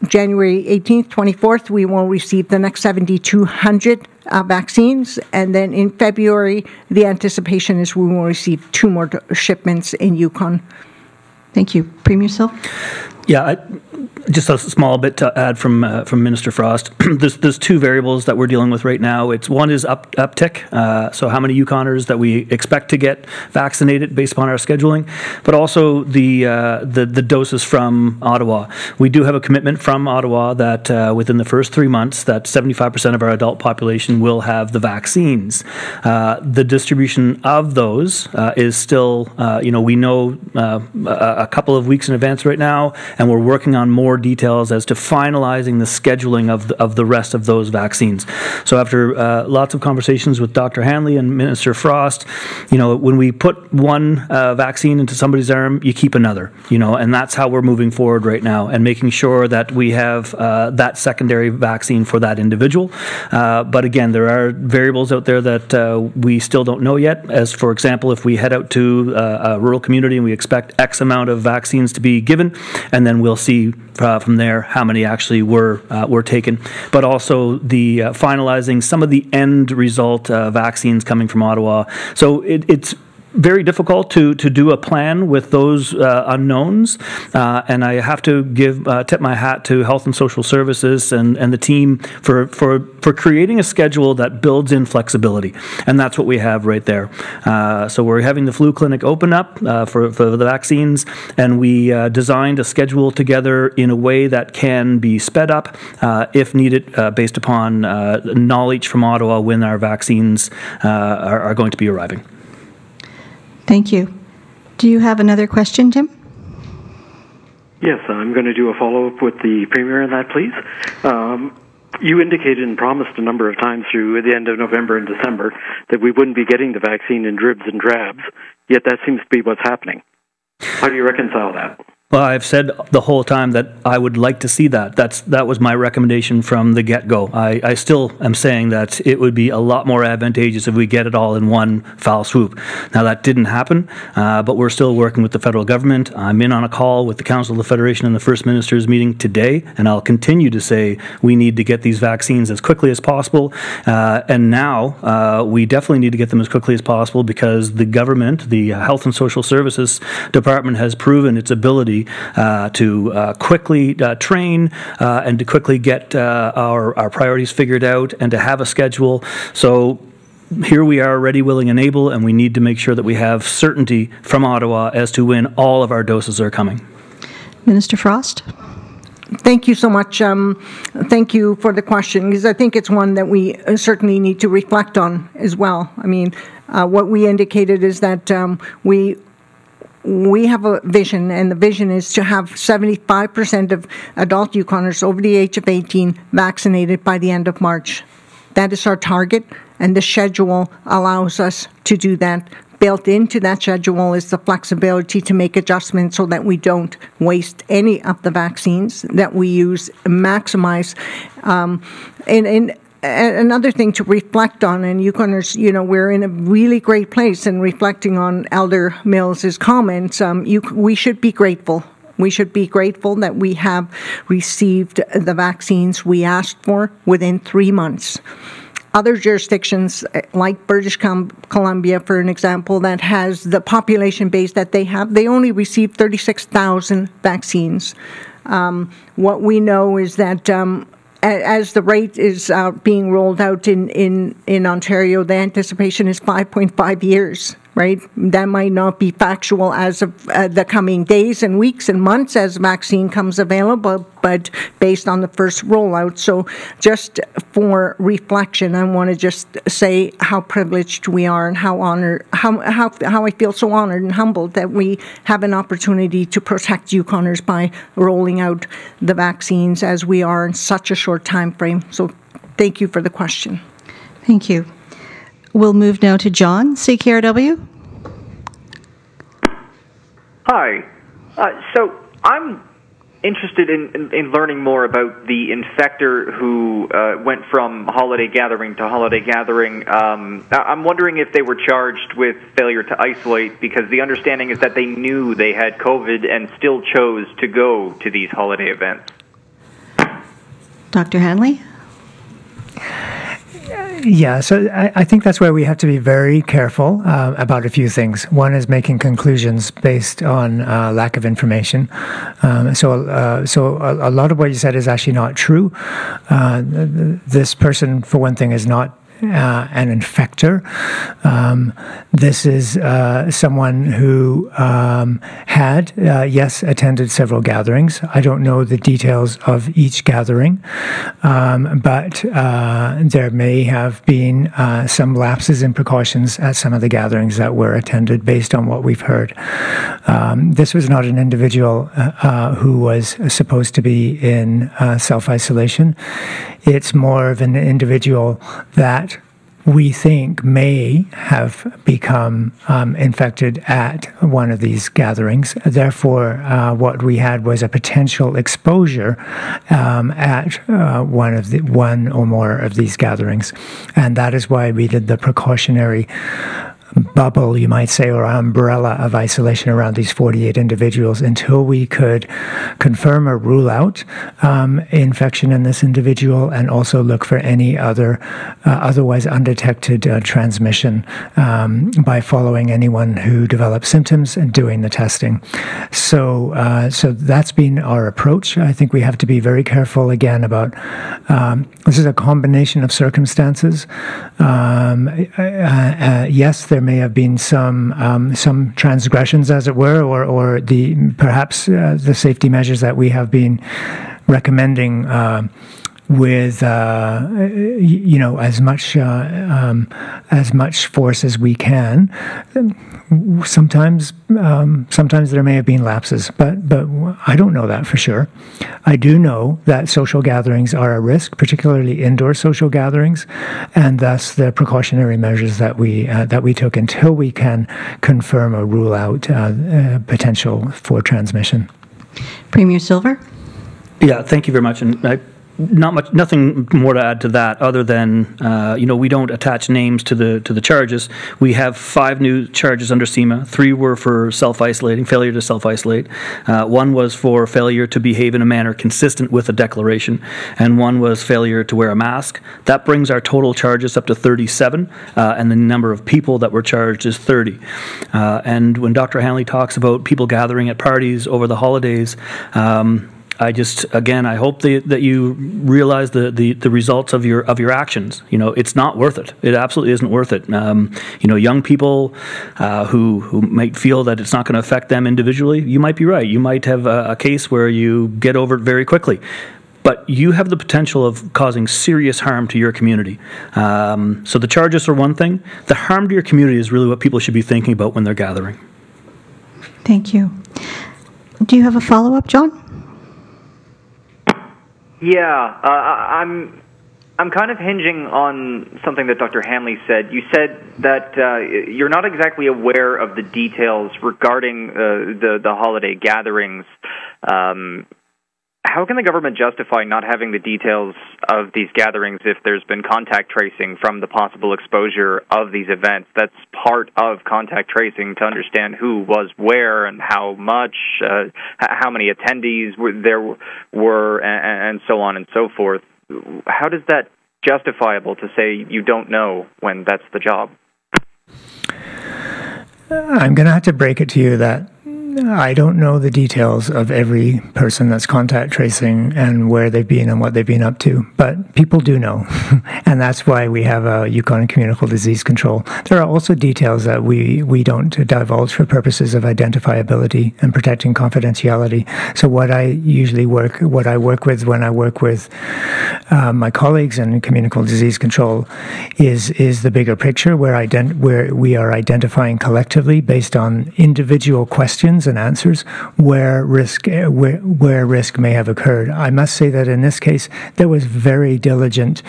[SPEAKER 3] January 18th, 24th, we will receive the next 7,200 uh, vaccines. And then in February, the anticipation is we will receive two more shipments in Yukon.
[SPEAKER 1] Thank you. Premier Silver?
[SPEAKER 2] Yeah, I, just a small bit to add from uh, from Minister Frost. there's there's two variables that we're dealing with right now. It's one is up uptick, uh, so how many Yukoners that we expect to get vaccinated based upon our scheduling, but also the uh, the the doses from Ottawa. We do have a commitment from Ottawa that uh, within the first three months, that 75% of our adult population will have the vaccines. Uh, the distribution of those uh, is still, you know, we know a couple of weeks in advance right now, and we're working on more details as to finalizing the scheduling of the, of the rest of those vaccines. So after uh, lots of conversations with Dr. Hanley and Minister Frost, you know, when we put one uh, vaccine into somebody's arm, you keep another, you know, and that's how we're moving forward right now and making sure that we have uh, that secondary vaccine for that individual. Uh, but again, there are variables out there that uh, we still don't know yet. As for example, if we head out to uh, a rural community and we expect X amount of vaccines to be given, and then we'll see uh, from there how many actually were uh, were taken, but also the uh, finalizing some of the end result uh, vaccines coming from Ottawa. So it, it's very difficult to to do a plan with those uh, unknowns, uh, and I have to give uh, tip my hat to Health and Social Services and, and the team for for for creating a schedule that builds in flexibility, and that's what we have right there. Uh, so we're having the flu clinic open up uh, for for the vaccines, and we uh, designed a schedule together in a way that can be sped up if needed, based upon knowledge from Ottawa when our vaccines are, are going to be arriving.
[SPEAKER 1] Thank you. Do you have another question, Tim?
[SPEAKER 7] Yes, I'm going to do a follow up with the Premier on that, please. Um, you indicated and promised a number of times through the end of November and December that we wouldn't be getting the vaccine in dribs and drabs, yet that seems to be what's happening. How do you reconcile that?
[SPEAKER 2] Well, I've said the whole time that I would like to see that. That's that was my recommendation from the get-go. I, I still am saying that it would be a lot more advantageous if we get it all in one foul swoop. Now that didn't happen, uh, but we're still working with the federal government. I'm in on a call with the Council of the Federation and the First Ministers meeting today, and I'll continue to say we need to get these vaccines as quickly as possible. Uh, and now uh, we definitely need to get them as quickly as possible because the government, the Health and Social Services Department, has proven its ability uh, to uh, quickly uh, train and to quickly get our, our priorities figured out and to have a schedule. So here we are ready, willing, and able, and we need to make sure that we have certainty from Ottawa as to when all of our doses are coming.
[SPEAKER 1] Minister Frost?
[SPEAKER 3] Thank you so much. Um, thank you for the question because I think it's one that we certainly need to reflect on as well. I mean, uh, what we indicated is that um, we we have a vision, and the vision is to have 75% of adult Yukoners over the age of 18 vaccinated by the end of March. That is our target, and the schedule allows us to do that. Built into that schedule is the flexibility to make adjustments so that we don't waste any of the vaccines that we use, maximize. Um, and, and another thing to reflect on, and Yukoners, you know, we're in a really great place. And reflecting on Elder Mills's comments, um, you, we should be grateful. We should be grateful that we have received the vaccines we asked for within three months. Other jurisdictions, eh, like British Columbia, for an example, that has the population base that they have, they only received 36,000 vaccines. Um, what we know is that um, as the rate is uh, being rolled out in, in, in Ontario, the anticipation is 5.5 years right? That might not be factual as of uh, the coming days and weeks and months as vaccine comes available, but based on the first rollout. So, just for reflection, I want to just say how privileged we are and how honored, how, how, how I feel so honored and humbled that we have an opportunity to protect Yukoners by rolling out the vaccines as we are in such a short time frame. So, thank you for the question.
[SPEAKER 1] Thank you. We'll move now to John, CKRW.
[SPEAKER 8] Hi. Uh, so I'm interested in, in, in, learning more about the infector who uh, went from holiday gathering to holiday gathering. Um, I'm wondering if they were charged with failure to isolate because the understanding is that they knew they had COVID and still chose to go to these holiday events.
[SPEAKER 1] Dr. Hanley?
[SPEAKER 4] Yeah, so I, I, think that's where we have to be very careful uh, about a few things. One is making conclusions based on uh, lack of information. Um, so, uh, so a, a, lot of what you said is actually not true. Uh, this person, for one thing, is not uh, an infector. Um, this is uh, someone who um, had, uh, yes, attended several gatherings. I don't know the details of each gathering, um, but uh, there may have been uh, some lapses in precautions at some of the gatherings that were attended based on what we've heard. Um, this was not an individual uh, who was supposed to be in self isolation. It's more of an individual that we think may have become um, infected at one of these gatherings. Therefore, uh, what we had was a potential exposure um, at uh, one of the one or more of these gatherings, and that is why we did the precautionary bubble, you might say, or umbrella of isolation around these 48 individuals until we could confirm or rule out um, infection in this individual and also look for any other uh, otherwise undetected uh, transmission um, by following anyone who develops symptoms and doing the testing. So, uh, so that's been our approach. I think we have to be very careful again about um, this is a combination of circumstances. Um, uh, uh, yes, there may have been some um, some transgressions, as it were, or or the perhaps uh, the safety measures that we have been recommending. Uh, with uh, you know as much uh, um, as much force as we can. Sometimes um, sometimes there may have been lapses, but but I don't know that for sure. I do know that social gatherings are a risk, particularly indoor social gatherings, and thus the precautionary measures that we uh, that we took until we can confirm or rule out uh, uh, potential for transmission.
[SPEAKER 1] Premier Silver.
[SPEAKER 2] Yeah, thank you very much, and I not much, nothing more to add to that, other than uh, you know we don't attach names to the to the charges. We have five new charges under CEMA. Three were for self-isolating, failure to self-isolate. Uh, one was for failure to behave in a manner consistent with a declaration, and one was failure to wear a mask. That brings our total charges up to 37, uh, and the number of people that were charged is 30. Uh, and when Dr. Hanley talks about people gathering at parties over the holidays. Um, I just again I hope that, that you realize the, the, the results of your of your actions. You know, it's not worth it. It absolutely isn't worth it. Um, you know, young people uh, who who might feel that it's not going to affect them individually, you might be right. You might have a, a case where you get over it very quickly but you have the potential of causing serious harm to your community. Um, so the charges are one thing. The harm to your community is really what people should be thinking about when they're gathering.
[SPEAKER 1] Thank you. Do you have a follow up, John?
[SPEAKER 8] Yeah, uh, I'm. I'm kind of hinging on something that Dr. Hanley said. You said that uh, you're not exactly aware of the details regarding uh, the the holiday gatherings. Um, how can the government justify not having the details of these gatherings if there's been contact tracing from the possible exposure of these events? That's part of contact tracing to understand who was where and how much, uh, how many attendees were, there were, and, and so on and so forth. How does that justifiable to say you don't know when that's the job?
[SPEAKER 4] I'm going to have to break it to you that I don't know the details of every person that's contact tracing and where they've been and what they've been up to, but people do know. and that's why we have a Yukon Communicable Disease Control. There are also details that we, we don't divulge for purposes of identifiability and protecting confidentiality. So what I usually work, what I work with when I work with uh, my colleagues in communicable disease control is, is the bigger picture where, where we are identifying collectively based on individual questions and answers where risk where, where risk may have occurred. I must say that in this case there was very diligent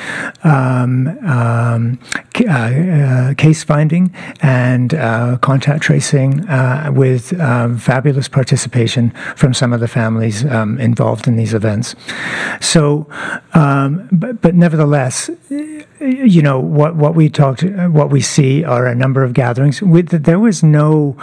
[SPEAKER 4] um, um, uh, uh, case finding and uh, contact tracing uh, with um, fabulous participation from some of the families um, involved in these events. So, um, but, but nevertheless you know what what we talked what we see are a number of gatherings with there was no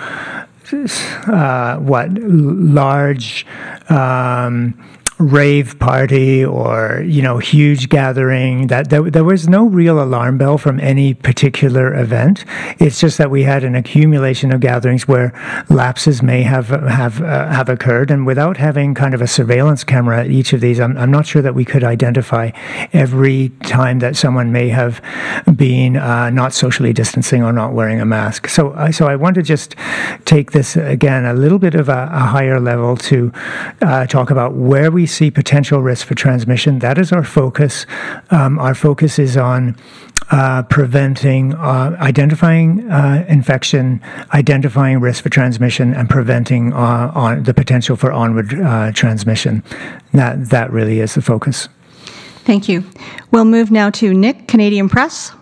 [SPEAKER 4] uh, what large um, rave party or you know huge gathering that there, there was no real alarm bell from any particular event. It's just that we had an accumulation of gatherings where lapses may have have uh, have occurred. And without having kind of a surveillance camera at each of these I'm, I'm not sure that we could identify every time that someone may have been uh, not socially distancing or not wearing a mask. So uh, so I want to just take this again a little bit of a, a higher level to uh, talk about where we see potential risk for transmission. That is our focus. Um, our focus is on uh, preventing, uh, identifying uh, infection, identifying risk for transmission, and preventing uh, on the potential for onward uh, transmission. That that really is the focus.
[SPEAKER 1] Thank you. We'll move now to Nick, Canadian Press.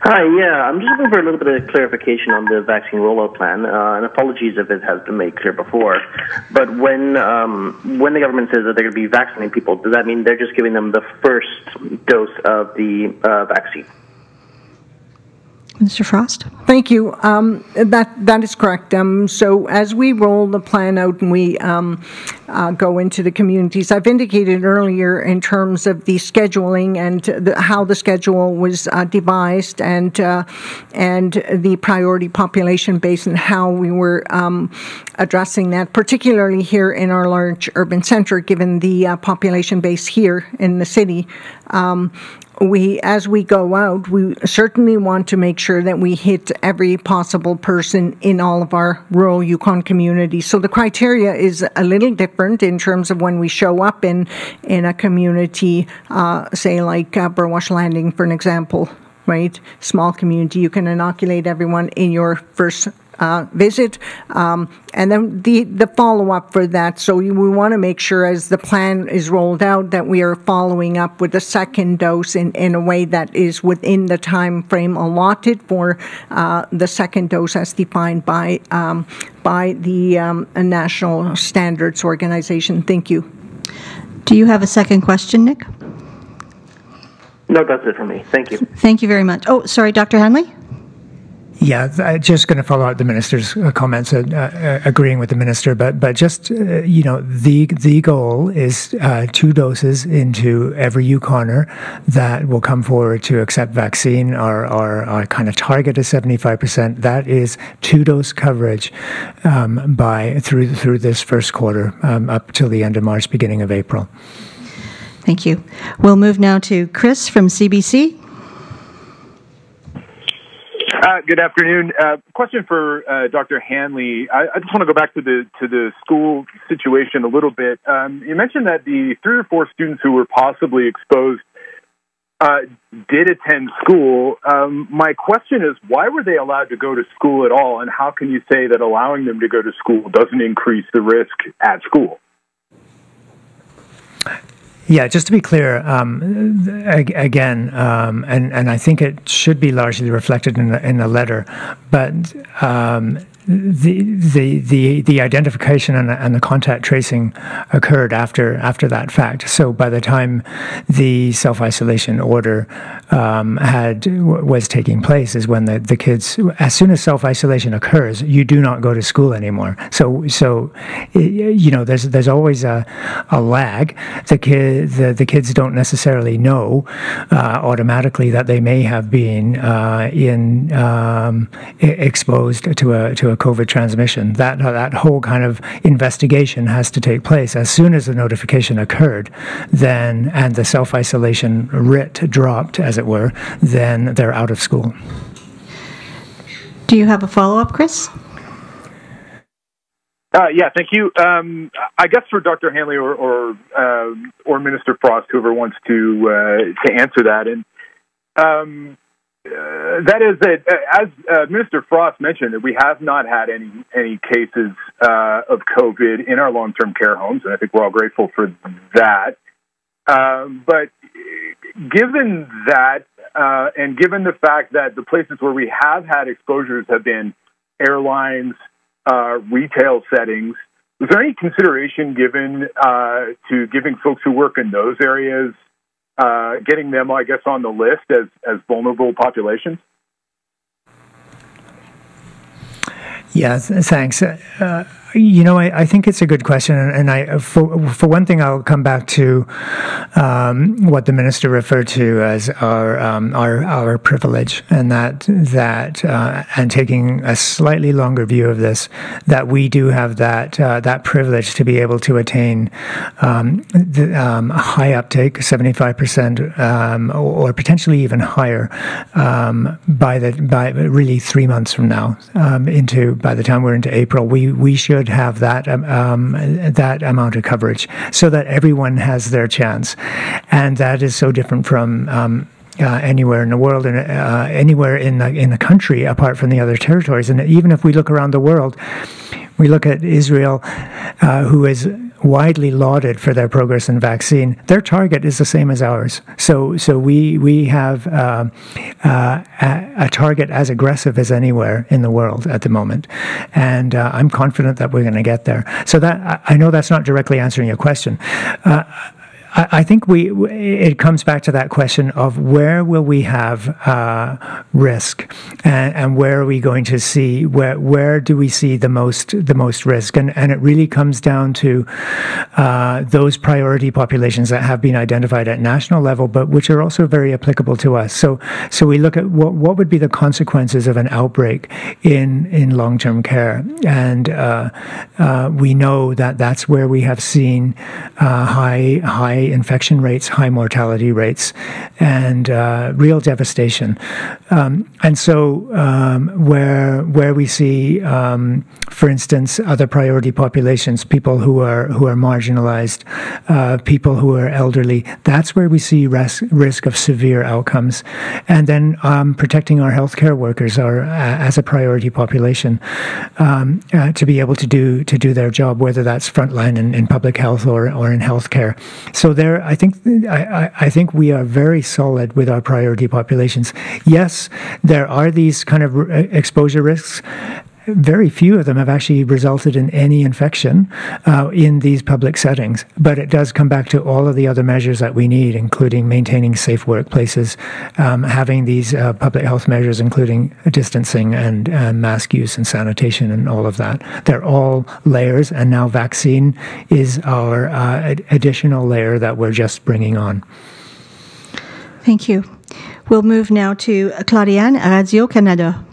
[SPEAKER 9] Hi, yeah, I'm just looking for a little bit of clarification on the vaccine rollout plan, uh, and apologies if it has been made clear before. But when um, when the government says that they're going to be vaccinating people, does that mean they're just giving them the first dose of the uh, vaccine?
[SPEAKER 1] Mr. Frost?
[SPEAKER 3] Thank you. Um, that that is correct. Um, so as we roll the plan out and we um, uh, go into the communities, I've indicated earlier in terms of the scheduling and the, how the schedule was uh, devised and uh, and the priority population base and how we were um, addressing that, particularly here in our large urban center, given the uh, population base here in the city. We, as we go out, we certainly want to make sure that we hit every possible person in all of our rural Yukon communities. So the criteria is a little different in terms of when we show up in in a community, uh, say like uh, Burwash Landing, for an example, right? Small community, you can inoculate everyone in your first uh, visit. Um, and then the, the follow up for that. So we want to make sure as the plan is rolled out that we are following up with the second dose in, in a way that is within the time frame allotted for uh, the second dose as defined by, um, by the um, National Standards Organization. Thank you.
[SPEAKER 1] Do you have a second question, Nick?
[SPEAKER 9] No, that's it for me. Thank you.
[SPEAKER 1] Thank you very much. Oh, sorry, Dr. Hanley?
[SPEAKER 4] Yeah, just going to follow up the minister's uh, comments, uh, uh, agreeing with the minister, but but just uh, you know the the goal is uh, two doses into every Yukoner that will come forward to accept vaccine. Our our, our kind of target is 75 percent. That is two dose coverage um, by through through this first quarter um, up till the end of March, beginning of April.
[SPEAKER 1] Thank you. We'll move now to Chris from CBC.
[SPEAKER 10] Uh, good afternoon. Uh, question for uh, Dr. Hanley. I, I, just want to go back to the to the school situation a little bit. Um, you mentioned that the three or four students who were possibly exposed uh, did attend school. Um, my question is, why were they allowed to go to school at all, and how can you say that allowing them to go to school doesn't increase the risk at school?
[SPEAKER 4] Yeah, just to be clear, um, again, um, and and I think it should be largely reflected in the, in the letter, but um, the, the the the identification and, and the contact tracing occurred after after that fact. So by the time the self isolation order um, had was taking place, is when the, the kids, as soon as self isolation occurs, you do not go to school anymore. So so you know there's there's always a, a lag. The kid the, the kids don't necessarily know uh, automatically that they may have been uh, in um, exposed to a to a COVID transmission. That that whole kind of investigation has to take place as soon as the notification occurred. Then and the self isolation writ dropped, as it were. Then they're out of school.
[SPEAKER 1] Do you have a follow up, Chris?
[SPEAKER 10] Uh, yeah, thank you. Um, I guess for Dr. Hanley or or, uh, or Minister Frost, whoever wants to uh, to answer that, and um, uh, that is that uh, as uh, Minister Frost mentioned, that we have not had any any cases of COVID in our long term care homes, and I think we're all grateful for that. Um, but given that, and given the fact that the places where we have had exposures have been airlines, uh, retail settings. Was there any consideration given uh, to giving folks who work in those areas, uh, getting them, I guess, on the list as, as vulnerable populations?
[SPEAKER 4] Yes, thanks. Uh, you know, I, I, think it's a good question, and I, for, for one thing, I'll come back to um, what the minister referred to as our um, our our privilege, and that that uh, and taking a slightly longer view of this, that we do have that uh, that privilege to be able to attain um, the, um, high uptake, seventy five percent, um, or potentially even higher, um, by the by really three months from now, into by the time we're into April, we we should should have that um, um, that amount of coverage so that everyone has their chance, and that is so different from. Um, uh, anywhere in the world and uh, anywhere in the in the country apart from the other territories, and even if we look around the world, we look at Israel, uh, who is widely lauded for their progress in vaccine, their target is the same as ours. So, so we we have uh, uh, a, target as aggressive as anywhere in the world at the moment, and uh, I'm confident that we're going to get there. So that I know that's not directly answering your question. I, think we it comes back to that question of where will we have uh, risk, and, and, where are we going to see where where do we see the most the most risk, and and it really comes down to uh, those priority populations that have been identified at national level, but which are also very applicable to us. So so we look at what what would be the consequences of an outbreak in in long term care, and uh, uh, we know that that's where we have seen uh, high high infection rates, high mortality rates, and uh, real devastation. Um, and so, um, where where we see, um, for instance, other priority populations, people who are who are marginalized, uh, people who are elderly, that's where we see risk risk of severe outcomes. And then um, protecting our healthcare workers are uh, as a priority population um, uh, to be able to do to do their job, whether that's frontline in, in public health or or in healthcare. So there, I think, I, I think we are very solid with our priority populations. Yes, there are these kind of uh, exposure risks, very few of them have actually resulted in any infection uh, in these public settings. But it does come back to all of the other measures that we need, including maintaining safe workplaces, um, having these uh, public health measures, including distancing and uh, mask use and sanitation and all of that. They're all layers, and now vaccine is our uh, additional layer that we're just bringing on.
[SPEAKER 1] Thank you. We'll move now to Claudiane, Radio Canada.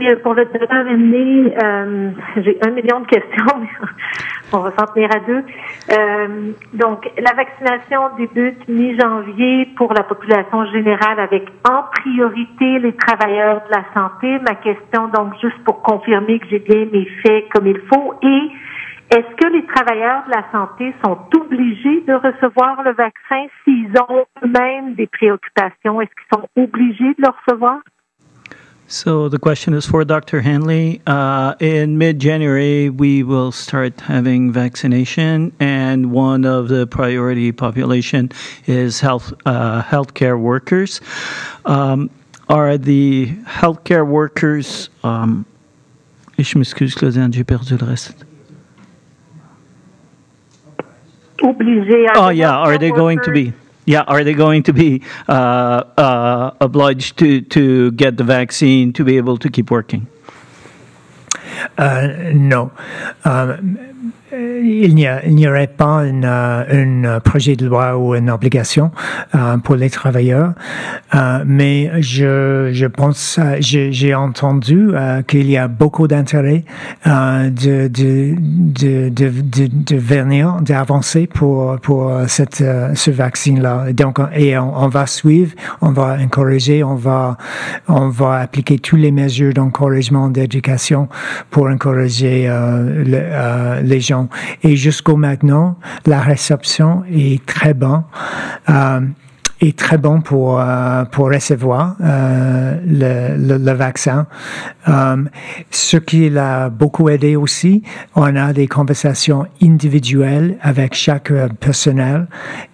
[SPEAKER 11] Oui, pour le docteur Henley, euh, j'ai un million de questions. On va s'en tenir à deux. Euh, donc, la vaccination débute mi-janvier pour la population générale avec en priorité les travailleurs de la santé. Ma question, donc, juste pour confirmer que j'ai bien mes faits comme il faut. Et est-ce que les travailleurs de la santé sont obligés de recevoir le vaccin s'ils ont eux-mêmes des préoccupations? Est-ce qu'ils sont obligés de le recevoir?
[SPEAKER 12] So the question is for Dr. Hanley. Uh, in mid-January, we will start having vaccination, and one of the priority population is health uh, healthcare workers. Um, are the healthcare workers, um, je m'excuse, Claudiane, j'ai perdu le reste.
[SPEAKER 11] Obligés.
[SPEAKER 12] Oh, yeah, are they going to be? Yeah, are they going to be uh, uh, obliged to, to get the vaccine to be able to keep working?
[SPEAKER 4] Uh, no. Um, il n'y aurait pas un projet de loi ou une obligation euh, pour les travailleurs, euh, mais je, je pense, euh, j'ai entendu qu'il y a beaucoup d'intérêt de, de, de, de, de venir, d'avancer pour, pour cette, ce vaccin-là. Donc, et on, va suivre, on va encourager, on va, on va appliquer toutes les mesures d'encouragement, d'éducation pour encourager les gens et jusqu'au maintenant, la réception est très bonne. Euh, est très bon pour, euh, pour recevoir euh, le, le, vaccin. Euh, ce qui l'a beaucoup aidé aussi, on a des conversations individuelles avec chaque personnel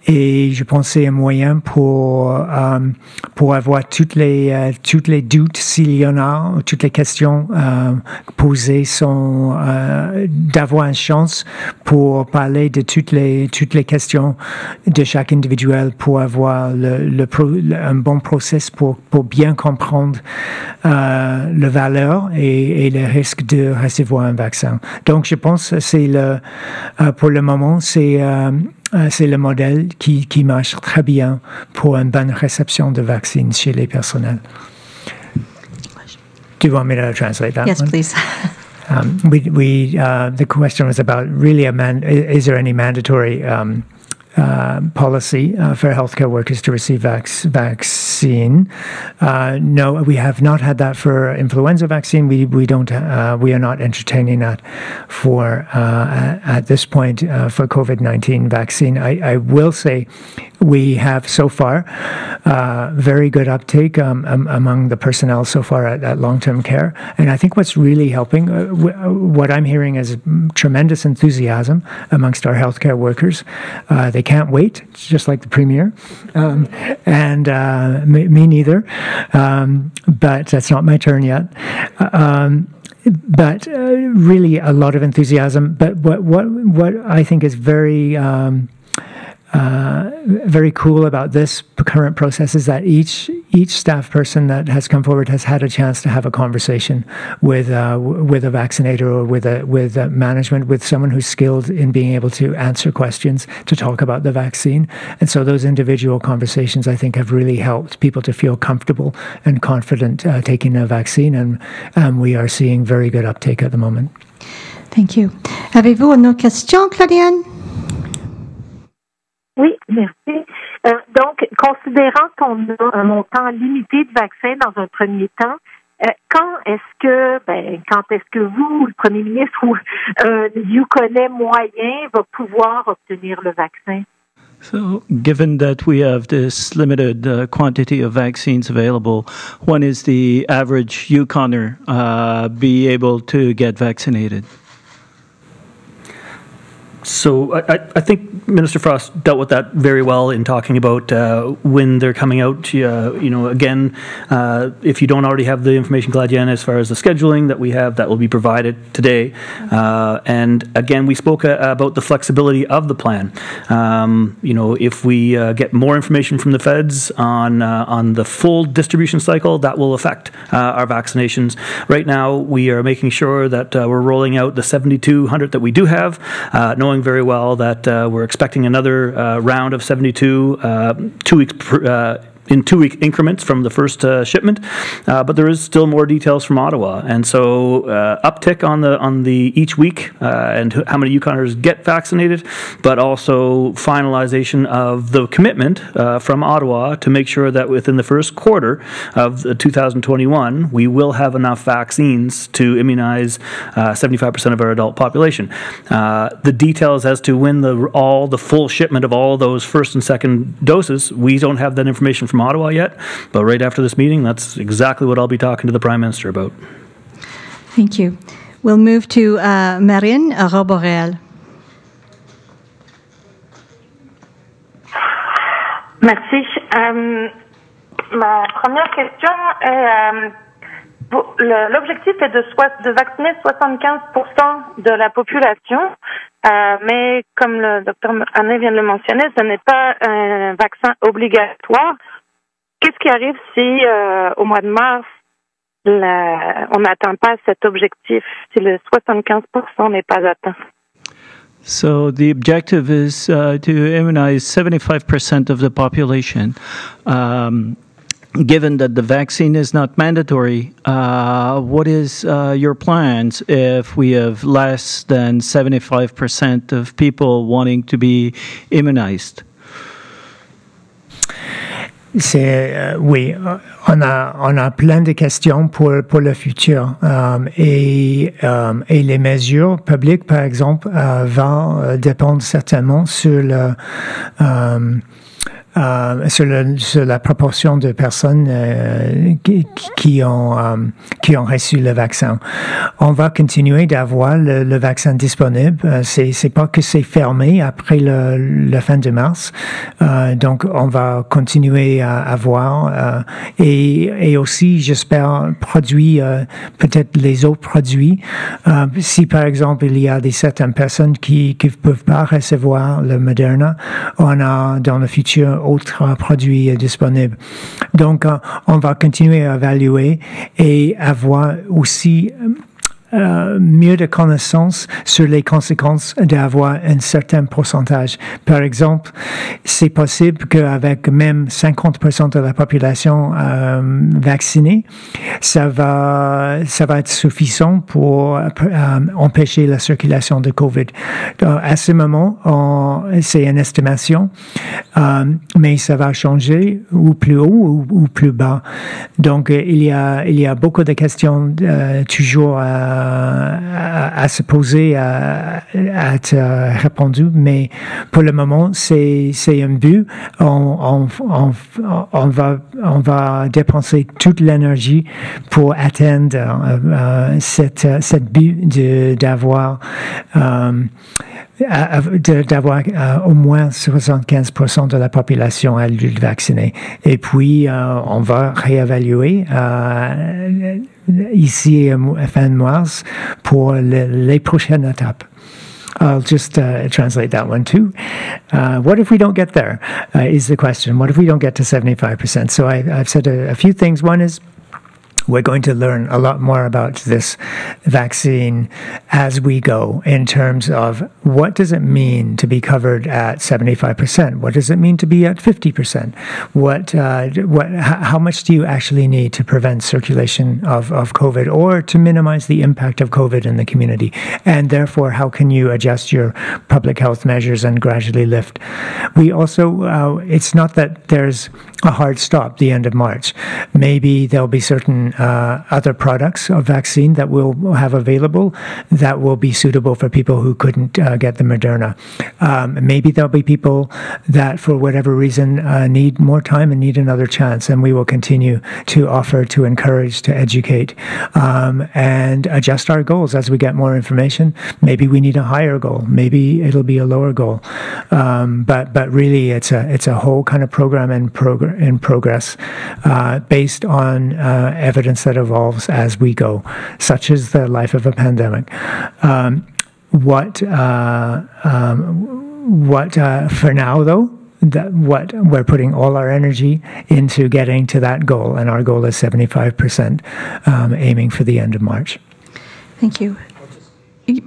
[SPEAKER 4] et je pense c'est un moyen pour, pour avoir toutes les, toutes les doutes s'il y en a, toutes les questions posées sont d'avoir une chance pour parler de toutes les, toutes les questions de chaque individuel pour avoir le, un bon process pour, pour bien comprendre euh, la valeur et, et le risque de recevoir un vaccin. Donc, je pense que c'est le, euh, pour le moment, c'est euh, c'est le modèle qui, qui marche très bien pour une bonne réception de vaccins chez les personnels. Do you want me to translate that?
[SPEAKER 1] Yes,
[SPEAKER 4] one?
[SPEAKER 1] please.
[SPEAKER 4] Um, we, we, uh, the question was about really a man. Is there any mandatory um, uh, policy uh, for healthcare workers to receive vac- vaccine. Uh, no, we have not had that for influenza vaccine. We we don't uh, we are not entertaining that for uh, at this point uh, for COVID nineteen vaccine. I, I will say we have so far uh, very good uptake um, um, among the personnel so far at, at long term care. And I think what's really helping, uh, w- what I'm hearing is tremendous enthusiasm amongst our healthcare workers. Uh, they can't wait, just like the premier. Um, and uh, me, me, neither. Um, but that's not my turn yet um, but uh, really a lot of enthusiasm. But what what what I think is very um, uh, very cool about this current process is that each each staff person that has come forward has had a chance to have a conversation with uh, with a vaccinator or with a with a management with someone who's skilled in being able to answer questions to talk about the vaccine and so those individual conversations I think have really helped people to feel comfortable and confident uh, taking a vaccine and um, we are seeing very good uptake at the moment.
[SPEAKER 1] Thank you. Avez-vous une autre question, Claudiane?
[SPEAKER 11] Oui, merci. Euh, donc, considérant qu'on a un montant limité de vaccins dans un premier temps, euh, quand est-ce que, ben, quand est-ce que vous, le premier ministre ou euh, Yukon moyen, va pouvoir obtenir le vaccin?
[SPEAKER 12] So, given that we have this limited uh, quantity of vaccines available, when is the average Yukoner uh, be able to get vaccinated?
[SPEAKER 2] So I, I, think Minister Frost dealt with that very well in talking about uh, when they're coming out. Uh, you know, again, uh, if you don't already have the information, Claudiane, as far as the scheduling that we have, that will be provided today. Uh, and again, we spoke uh, about the flexibility of the plan. Um, you know, if we uh, get more information from the feds on on the full distribution cycle, that will affect our vaccinations. Right now, we are making sure that we're rolling out the 7,200 that we do have, knowing very well that we're expecting another uh, round of 72 uh, two weeks per, in two week increments from the first uh, shipment, uh, but there is still more details from Ottawa, and so uh, uptick on the on the each week uh, and how many Yukoners get vaccinated, but also finalization of the commitment uh, from Ottawa to make sure that within the first quarter of 2021 we will have enough vaccines to immunize 75% uh, of our adult population. the details as to when the all the full shipment of all those first and second doses, we don't have that information from from Ottawa yet, but right after this meeting, that's exactly what I'll be talking to the Prime Minister about.
[SPEAKER 1] Thank you. We'll move to uh, Marine Roboreal.
[SPEAKER 13] Merci. Um, ma,
[SPEAKER 11] première question est, euh, l'objectif est de, de vacciner 75% de la population, euh, mais comme le docteur Anne vient de le mentionner, ce n'est pas un vaccin obligatoire. Qu'est-ce qui arrive si euh, au mois de mars, la- on n'atteint pas cet objectif, si le 75% n'est pas atteint?
[SPEAKER 12] So the objective is uh, to immunize 75% of the population. Um, given that the vaccine is not mandatory, uh, what is uh, your plans if we have less than 75% of people wanting to be immunized?
[SPEAKER 4] C'est euh, oui, on a on a plein de questions pour pour le futur. Euh, et euh, et les mesures publiques par exemple euh, vont dépendre certainement sur le euh, sur, le- sur la proportion de personnes euh, qui, qui ont euh, qui ont reçu le vaccin. On va continuer d'avoir le, le vaccin disponible. Euh, c'est c'est pas que c'est fermé après le, la fin de mars. Euh, donc on va continuer à avoir euh, et et aussi j'espère produire euh, peut-être les autres produits. Si par exemple il y a des certaines personnes qui qui peuvent pas recevoir le Moderna, on a dans le futur autres euh, produits euh, disponibles. Donc euh, on va continuer à évaluer et avoir aussi euh, mieux de connaissances sur les conséquences d'avoir un certain pourcentage. Par exemple, c'est possible qu'avec même 50% de la population euh, vaccinée, ça va, ça va être suffisant pour euh, empêcher la circulation de COVID. À ce moment, c'est une estimation, mais ça va changer ou plus haut ou, plus bas. Donc, il y a, il y a beaucoup de questions toujours à, à- à se poser, à, être euh, répondues, mais pour le moment, c'est, un but. On, va, on va dépenser toute l'énergie pour atteindre euh, euh, cette, euh, cette but d'avoir euh, d'avoir euh, au moins 75% de la population adulte vaccinée. Et puis, euh, on va réévaluer euh, ici à fin de mars pour le- les prochaines étapes. I'll just uh, translate that one too. Uh, what if we don't get there? Uh, is the question. What if we don't get to 75%? So I, I've said a, a few things. One is we're going to learn a lot more about this vaccine as we go in terms of what does it mean to be covered at 75%? What does it mean to be at 50%? What, uh, what, how much do you actually need to prevent circulation of, of COVID or to minimize the impact of COVID in the community? And therefore, how can you adjust your public health measures and gradually lift? We also, uh, it's not that there's a hard stop the end of March. Maybe there'll be certain uh, other products of vaccine that we'll have available that will be suitable for people who couldn't uh, get the Moderna. Um, maybe there'll be people that, for whatever reason, uh, need more time and need another chance, and we will continue to offer, to encourage, to educate, um, and adjust our goals as we get more information. Maybe we need a higher goal. Maybe it'll be a lower goal. Um, but but really, it's a it's a whole kind of program in progress in progress, uh, based on uh, evidence that evolves as we go, such as the life of a pandemic. Um, what uh, um, what uh, for now though? That what we're putting all our energy into getting to that goal, and our goal is 75%, um, aiming for the end of March.
[SPEAKER 1] Thank you.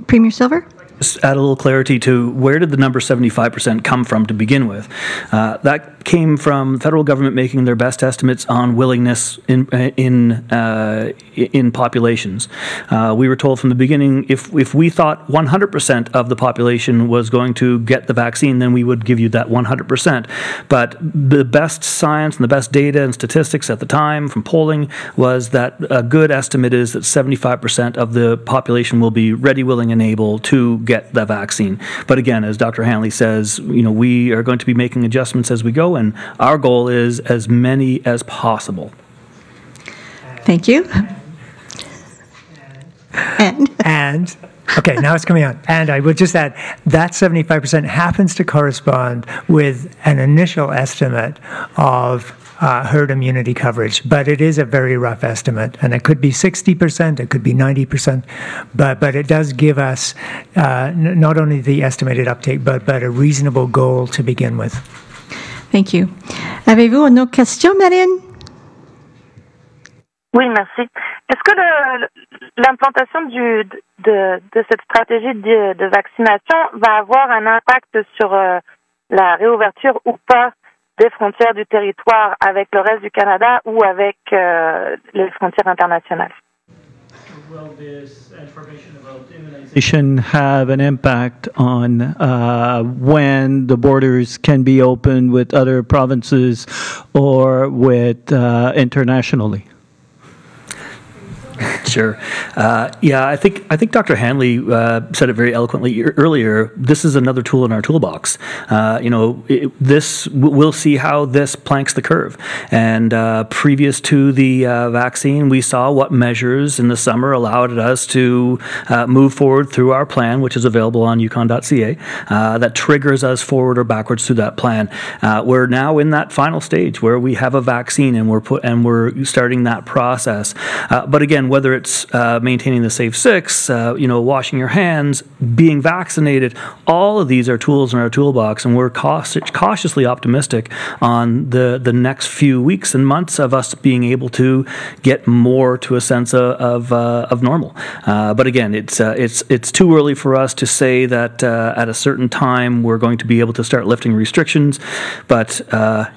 [SPEAKER 1] Premier Silver?
[SPEAKER 2] Just add a little clarity to where did the number 75% come from to begin with? Uh, that came from federal government making their best estimates on willingness in in uh, in populations. Uh, we were told from the beginning if if we thought 100% of the population was going to get the vaccine, then we would give you that 100%. But the best science and the best data and statistics at the time from polling was that a good estimate is that 75% of the population will be ready, willing, and able to get the vaccine. But again, as Dr. Hanley says, you know, we are going to be making adjustments as we go, and our goal is as many as possible.
[SPEAKER 1] Thank you. And
[SPEAKER 4] And okay, now it's coming on. And I would just add that 75% happens to correspond with an initial estimate of uh, herd immunity coverage. But it is a very rough estimate, and it could be 60%, it could be 90%, but, but it does give us uh, n- not only the estimated uptake, but, but a reasonable goal to begin with.
[SPEAKER 1] Thank you. Avez-vous une autre question, Marine?
[SPEAKER 13] Oui, merci. Est-ce que l'implantation du, de, de cette stratégie de, de vaccination va avoir un impact sur euh, la réouverture ou pas des frontières du territoire avec le reste du Canada ou avec euh, les frontières internationales?
[SPEAKER 12] Immunization have an impact on uh, when the borders can be opened with other provinces or with uh, internationally.
[SPEAKER 2] Sure. Uh, yeah, I think I think Dr. Hanley uh, said it very eloquently earlier. This is another tool in our toolbox. Uh, you know, it, this we'll see how this planks the curve. And uh, previous to the uh, vaccine, we saw what measures in the summer allowed us to uh, move forward through our plan, which is available on uh, that triggers us forward or backwards through that plan. We're now in that final stage where we have a vaccine and we're put and we're starting that process. But again, whether it's uh, maintaining the safe six, uh, you know, washing your hands, being vaccinated, all of these are tools in our toolbox, and we're cautious, cautiously optimistic on the the next few weeks and months of us being able to get more to a sense of of, uh, of normal. Uh, but again, it's uh, it's it's too early for us to say that uh, at a certain time we're going to be able to start lifting restrictions. But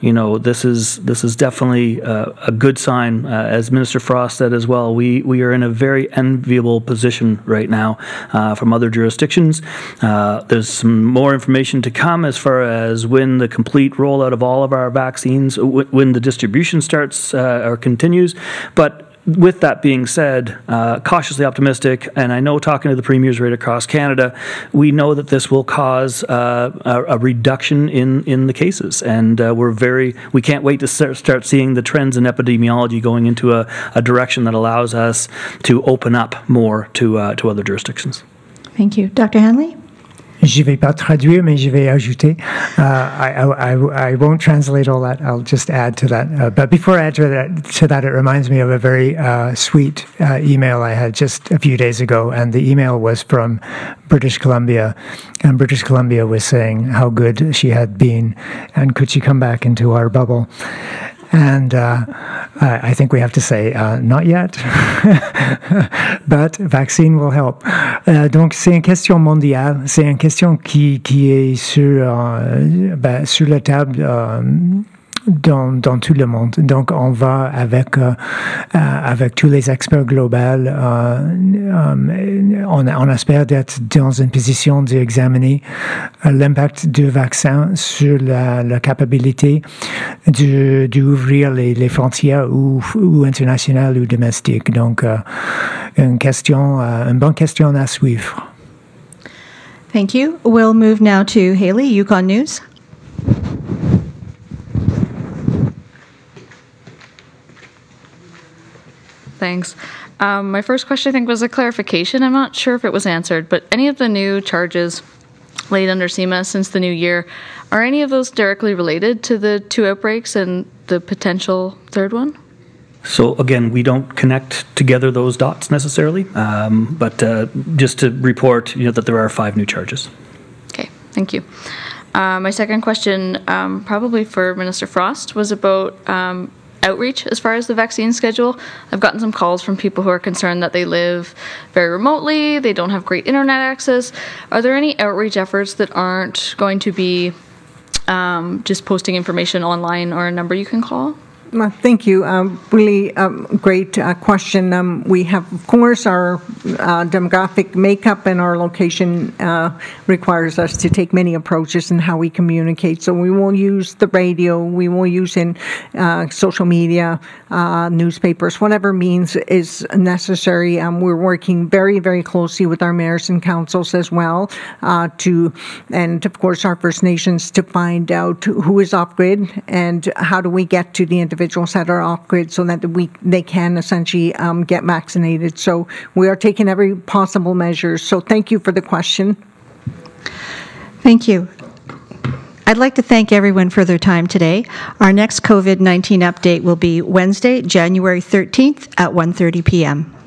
[SPEAKER 2] you know, this is this is definitely a good sign, as Minister Frost said as well. We we are in a very enviable position right now uh, from other jurisdictions. Uh, there's some more information to come as far as when the complete rollout of all of our vaccines, w- when the distribution starts uh, or continues. But with that being said, uh, cautiously optimistic, and I know talking to the premiers right across Canada, we know that this will cause uh, a, a reduction in, in the cases, and uh, we're very we can't wait to start, seeing the trends in epidemiology going into a, a direction that allows us to open up more to uh, to other jurisdictions.
[SPEAKER 1] Thank you. Dr. Hanley?
[SPEAKER 4] Je vais pas traduire, mais je vais ajouter. Uh, I, I, I won't translate all that. I'll just add to that. Uh, but before I add to that, to that, it reminds me of a very uh, sweet uh, email I had just a few days ago, and the email was from British Columbia, and British Columbia was saying how good she had been, and could she come back into our bubble? And uh, I think we have to say, uh, not yet, but vaccine will help. Euh, donc, c'est une question mondiale. C'est une question qui, qui est sur, euh, ben, sur la table euh, dans, dans tout le monde. Donc, on va avec, euh, euh, avec tous les experts globaux. euh, euh, on, on espère d'être dans une position d'examiner l'impact du vaccin sur la, la capacité d'ouvrir les, les frontières ou, ou internationales ou domestiques. Donc, une question, bonne question à suivre.
[SPEAKER 1] Thank you. We'll move now to Haley, Yukon News.
[SPEAKER 14] Thanks. Um, my first question, I think, was a clarification. I'm not sure if it was answered, but any of the new charges laid under CEMA since the new year, are any of those directly related to the two outbreaks and the potential third one?
[SPEAKER 2] So again, we don't connect together those dots necessarily, um, but uh, just to report, you know, that there are five new charges.
[SPEAKER 14] Okay, thank you. Uh, my second question, um, probably for Minister Frost, was about um, outreach as far as the vaccine schedule. I've gotten some calls from people who are concerned that they live very remotely, they don't have great internet access. Are there any outreach efforts that aren't going to be um, just posting information online or a number you can call?
[SPEAKER 3] Thank you. Um, Really um, great uh, question. Um, We have, of course, our uh, demographic makeup and our location uh, requires us to take many approaches in how we communicate. So we will use the radio, we will use in uh, social media, uh, newspapers, whatever means is necessary. Um, We're working very, very closely with our mayors and councils as well uh, to, and of course, our First Nations to find out who is off-grid and how do we get to the individuals that are off-grid so that we, they can essentially um, get vaccinated. So we are taking every possible measure. So thank you for the question.
[SPEAKER 1] Thank you. I'd like to thank everyone for their time today. Our next COVID-19 update will be Wednesday, January 13th at 1:30 p.m.